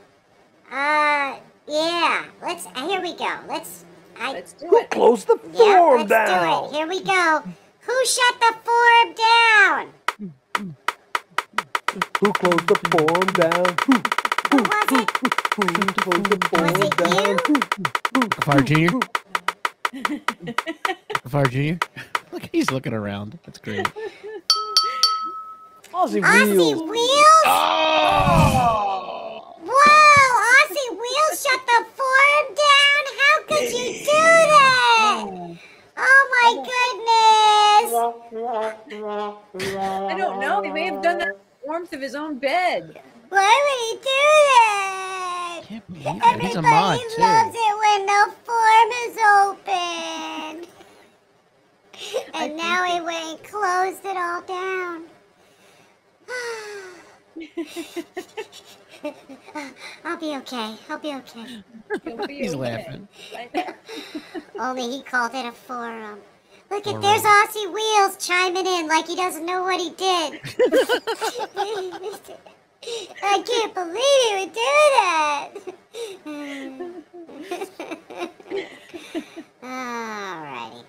Uh, yeah. Let's. Uh, here we go. Let's. I. Let's do Who it. closed the yeah. forum Let's down? do it. Here we go. Who shut the forum down? Who closed the forum down? Who, Who was it? who closed the Was it down? you? Fire Junior. Fire [LAUGHS] Junior. Look, he's looking around. That's great. Aussie Aussie Wheels. Wheels. Oh! Whoa! Aussie Wheels shut the forum down. How could you do that? Oh my goodness! I don't know. He may have done that in the warmth of his own bed. Why would he do that? Can't it. Everybody He's a mod loves too. it when the form is open. And now he went and closed it all down. [SIGHS] [SIGHS] [SIGHS] [LAUGHS] I'll be okay. I'll be okay. Be He's okay. laughing. [LAUGHS] Only he called it a forum. Look at there's Aussie Wheels chiming in like he doesn't know what he did. [LAUGHS] I can't believe he would do that. Alrighty.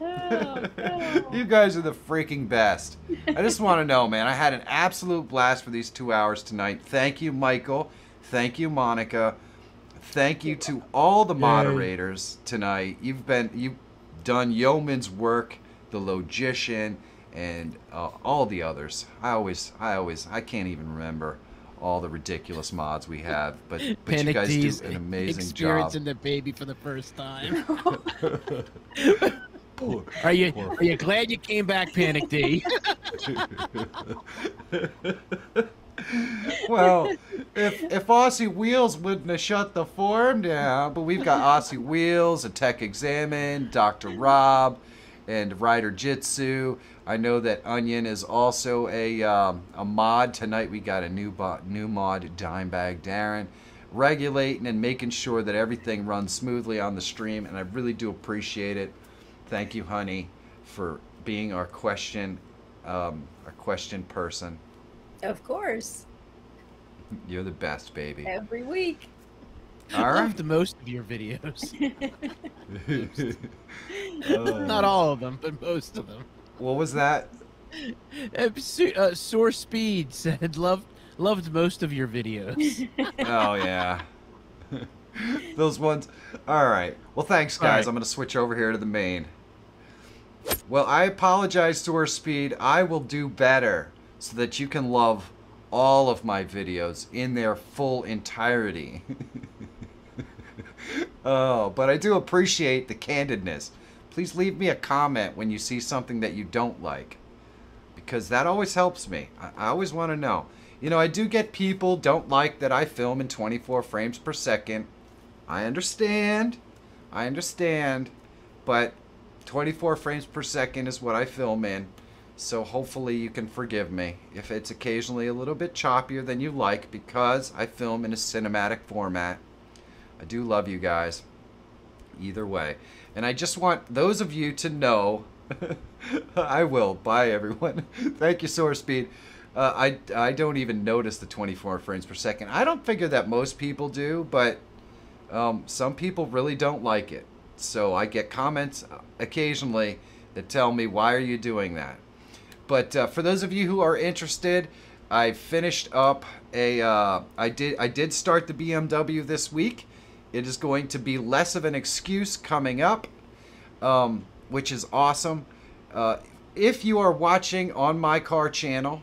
Oh, no. You guys are the freaking best. I just want to know, man. I had an absolute blast for these two hours tonight. Thank you, Michael. Thank you, Monica. Thank you to all the moderators tonight. You've been you've done yeoman's work, the logician, and uh, all the others. I always, I always, I can't even remember all the ridiculous mods we have, but but you guys D's do an amazing job. experiencing the baby for the first time. [LAUGHS] [LAUGHS] [LAUGHS] Poor- Are you poor are you glad you came back, Panic D? [LAUGHS] well, if if Aussie Wheels wouldn't have shut the forum down, but we've got Aussie Wheels, a Tech Examine, Dr. Rob, and Rider Jitsu. I know that Onion is also a um, a mod tonight. We got a new bo- new mod, Dimebag Darren, regulating and making sure that everything runs smoothly on the stream, and I really do appreciate it. Thank you, honey. for being our question, um, our question person. Of course. You're the best, baby. Every week. All I right. loved most of your videos. Uh, [LAUGHS] [LAUGHS] Not all of them, but most of them. What was that? Uh, Su- uh, Speed said loved loved most of your videos. [LAUGHS] Oh yeah. Those ones. All right. Well, thanks, guys. All right. I'm gonna switch over here to the main. Well, I apologize, Source Speed. I will do better so that you can love all of my videos in their full entirety. [LAUGHS] oh, but I do appreciate the candidness. Please leave me a comment when you see something that you don't like because that always helps me. I always want to know. You know, I do get people don't like that I film in 24 frames per second. I understand. I understand. But 24 frames per second is what I film in. So hopefully you can forgive me if it's occasionally a little bit choppier than you like because I film in a cinematic format. I do love you guys. Either way. And I just want those of you to know [LAUGHS] I will. Bye, everyone. [LAUGHS] Thank you, Source Speed. Uh, I, I don't even notice the 24 frames per second. I don't figure that most people do, but um, some people really don't like it. So I get comments occasionally that tell me, why are you doing that? But uh, for those of you who are interested, I finished up a. Uh, I did. I did start the BMW this week. It is going to be less of an excuse coming up, um, which is awesome. Uh, if you are watching on my car channel,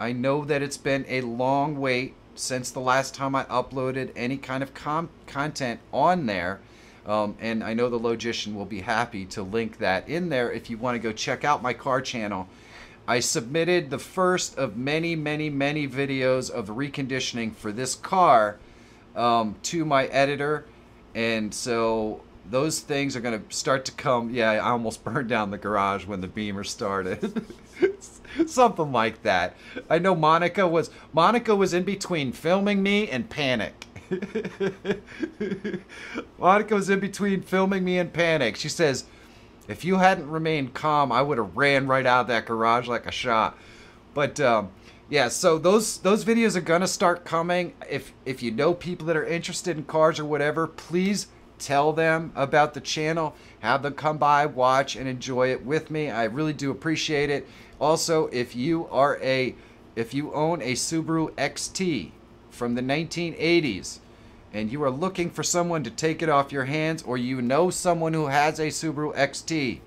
I know that it's been a long wait since the last time I uploaded any kind of com- content on there. Um, and I know the Logician will be happy to link that in there if you want to go check out my car channel. I submitted the first of many, many, many videos of reconditioning for this car um, to my editor. And so those things are going to start to come. Yeah, I almost [LAUGHS] burned down the garage when the Beamer started. [LAUGHS] Something like that. I know Monica was Monica was in between filming me and panic. [LAUGHS] Monica was in between filming me in panic. She says, if you hadn't remained calm, I would have ran right out of that garage like a shot. But um, yeah, so those those videos are gonna start coming. If if you know people that are interested in cars or whatever, please tell them about the channel. Have them come by, watch, and enjoy it with me. I really do appreciate it. Also, if you are a if you own a Subaru XT from the 1980s and you are looking for someone to take it off your hands or you know someone who has a Subaru XT,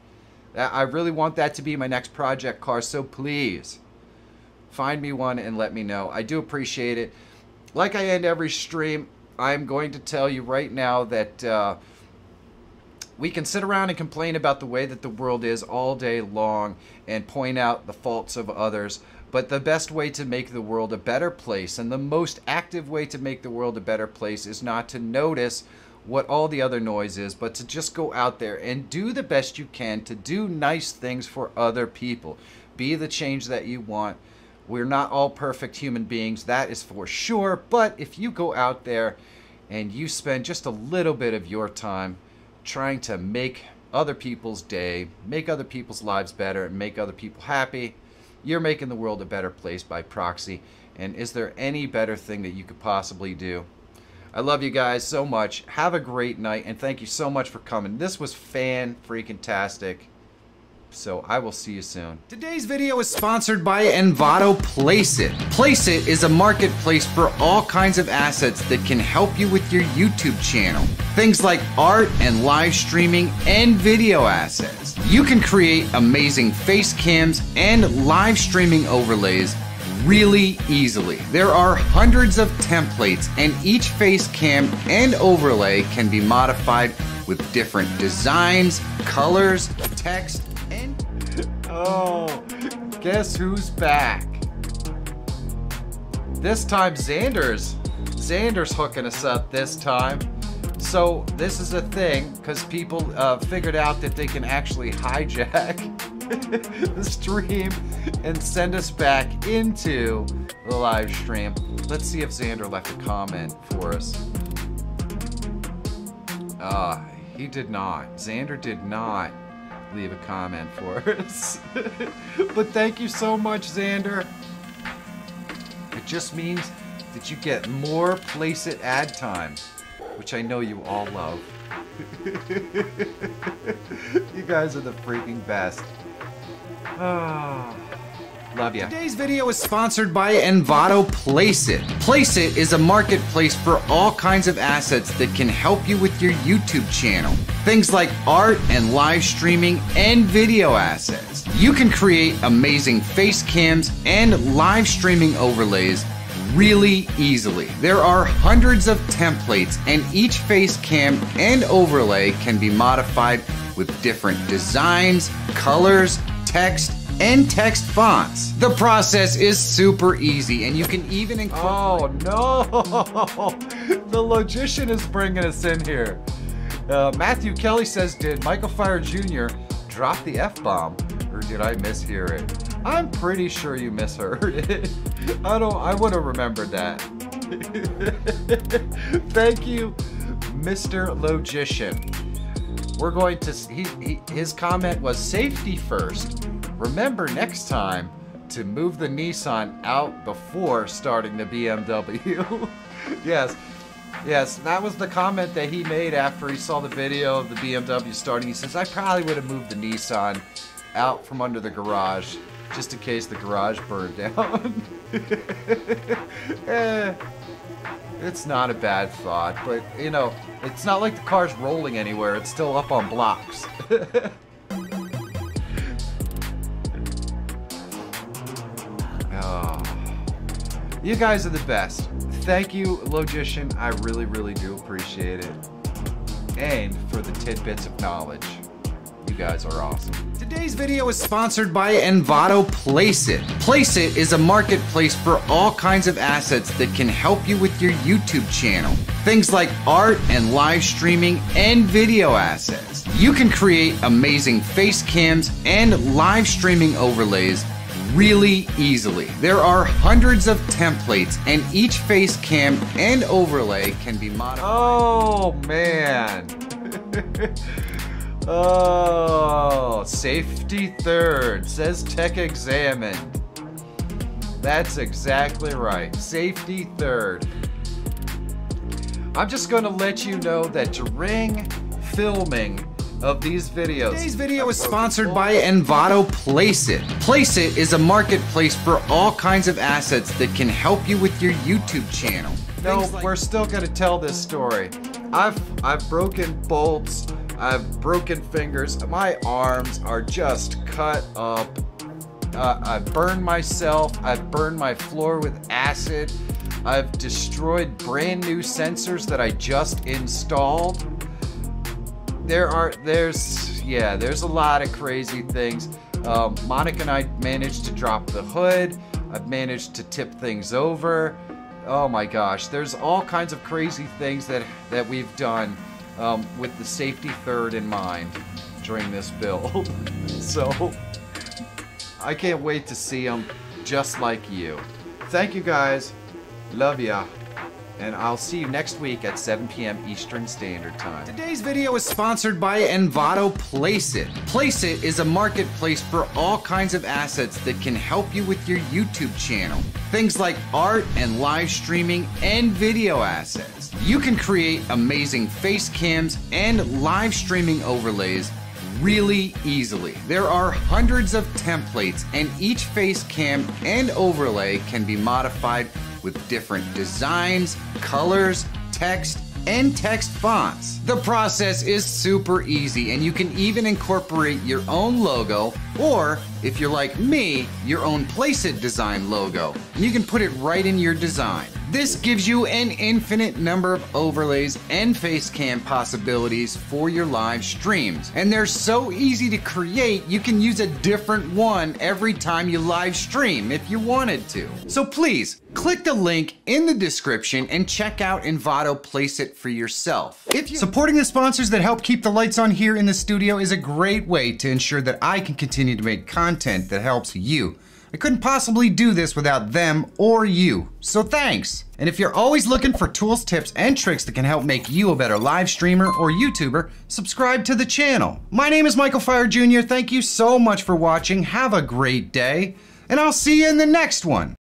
I really want that to be my next project car, so please find me one and let me know. I do appreciate it. Like I end every stream, I'm going to tell you right now that uh, we can sit around and complain about the way that the world is all day long and point out the faults of others. But the best way to make the world a better place and the most active way to make the world a better place is not to notice what all the other noise is, but to just go out there and do the best you can to do nice things for other people. Be the change that you want. We're not all perfect human beings, that is for sure. But if you go out there and you spend just a little bit of your time trying to make other people's day, make other people's lives better, and make other people happy, you're making the world a better place by proxy. And is there any better thing that you could possibly do? I love you guys so much. Have a great night, and thank you so much for coming. This was fan freaking tastic. So I will see you soon. Today's video is sponsored by Envato Placeit. Placeit is a marketplace for all kinds of assets that can help you with your YouTube channel. Things like art and live streaming and video assets. You can create amazing face cams and live streaming overlays really easily. There are hundreds of templates, and each face cam and overlay can be modified with different designs, colors, text. Oh, guess who's back? This time, Xander's. Xander's hooking us up this time. So, this is a thing because people uh, figured out that they can actually hijack [LAUGHS] the stream and send us back into the live stream. Let's see if Xander left a comment for us. Ah, he did not. Xander did not. Leave a comment for us. [LAUGHS] but thank you so much, Xander. It just means that you get more Placeit ad time, which I know you all love. [LAUGHS] you guys are the freaking best. Ah. Love ya. Today's video is sponsored by Envato Placeit. Placeit is a marketplace for all kinds of assets that can help you with your YouTube channel. Things like art and live streaming and video assets. You can create amazing face cams and live streaming overlays really easily. There are hundreds of templates and each face cam and overlay can be modified with different designs, colors, text, and text fonts. The process is super easy and you can even incorporate- Oh no! [LAUGHS] the logician is bringing us in here. Uh, Matthew Kelly says, did Michael Feyrer Jr. drop the F-bomb or did I mishear it? I'm pretty sure you misheard it. [LAUGHS] I don't, I would have remembered that. [LAUGHS] Thank you, Mr. Logician. We're going to, he, he, his comment was safety first. Remember next time to move the Nissan out before starting the BMW. [LAUGHS] yes, yes, that was the comment that he made after he saw the video of the BMW starting. He says, I probably would have moved the Nissan out from under the garage just in case the garage burned down. [LAUGHS] eh, it's not a bad thought, but you know, it's not like the car's rolling anywhere. It's still up on blocks. [LAUGHS] You guys are the best. Thank you, Logician. I really, really do appreciate it. And for the tidbits of knowledge. You guys are awesome. Today's video is sponsored by Envato Placeit. Placeit is a marketplace for all kinds of assets that can help you with your YouTube channel. Things like art and live streaming and video assets. You can create amazing face cams and live streaming overlays really easily. There are hundreds of templates and each face cam and overlay can be modified. Oh man. [LAUGHS] Oh, safety third, says tech examined. That's exactly right. Safety third. I'm just going to let you know that during filming of these videos. Today's video is sponsored by Envato Placeit. Placeit is a marketplace for all kinds of assets that can help you with your YouTube channel. No, like we're still to tell this story. I've I've broken bolts I've broken fingers. My arms are just cut up. Uh, I've burned myself. I've burned my floor with acid. I've destroyed brand new sensors that I just installed. There are, there's, yeah, there's a lot of crazy things. Um, Monica and I managed to drop the hood. I've managed to tip things over. Oh my gosh, there's all kinds of crazy things that, that we've done um, with the safety third in mind during this build. [LAUGHS] so I can't wait to see them just like you. Thank you guys. Love ya. And I'll see you next week at 7 p.m. Eastern Standard Time. Today's video is sponsored by Envato Placeit. Placeit is a marketplace for all kinds of assets that can help you with your YouTube channel. Things like art and live streaming and video assets. You can create amazing face cams and live streaming overlays really easily. There are hundreds of templates and each face cam and overlay can be modified with different designs, colors, text, and text fonts. The process is super easy and you can even incorporate your own logo or if you're like me, your own Placeit design logo. And you can put it right in your design. This gives you an infinite number of overlays and face cam possibilities for your live streams. And they're so easy to create, you can use a different one every time you live stream if you wanted to. So please, click the link in the description and check out Envato Placeit for yourself. If you Supporting the sponsors that help keep the lights on here in the studio is a great way to ensure that I can continue to make content that helps you I couldn't possibly do this without them or you, so thanks. And if you're always looking for tools, tips, and tricks that can help make you a better live streamer or YouTuber, subscribe to the channel. My name is Michael Feyrer Jr. Thank you so much for watching. Have a great day, and I'll see you in the next one.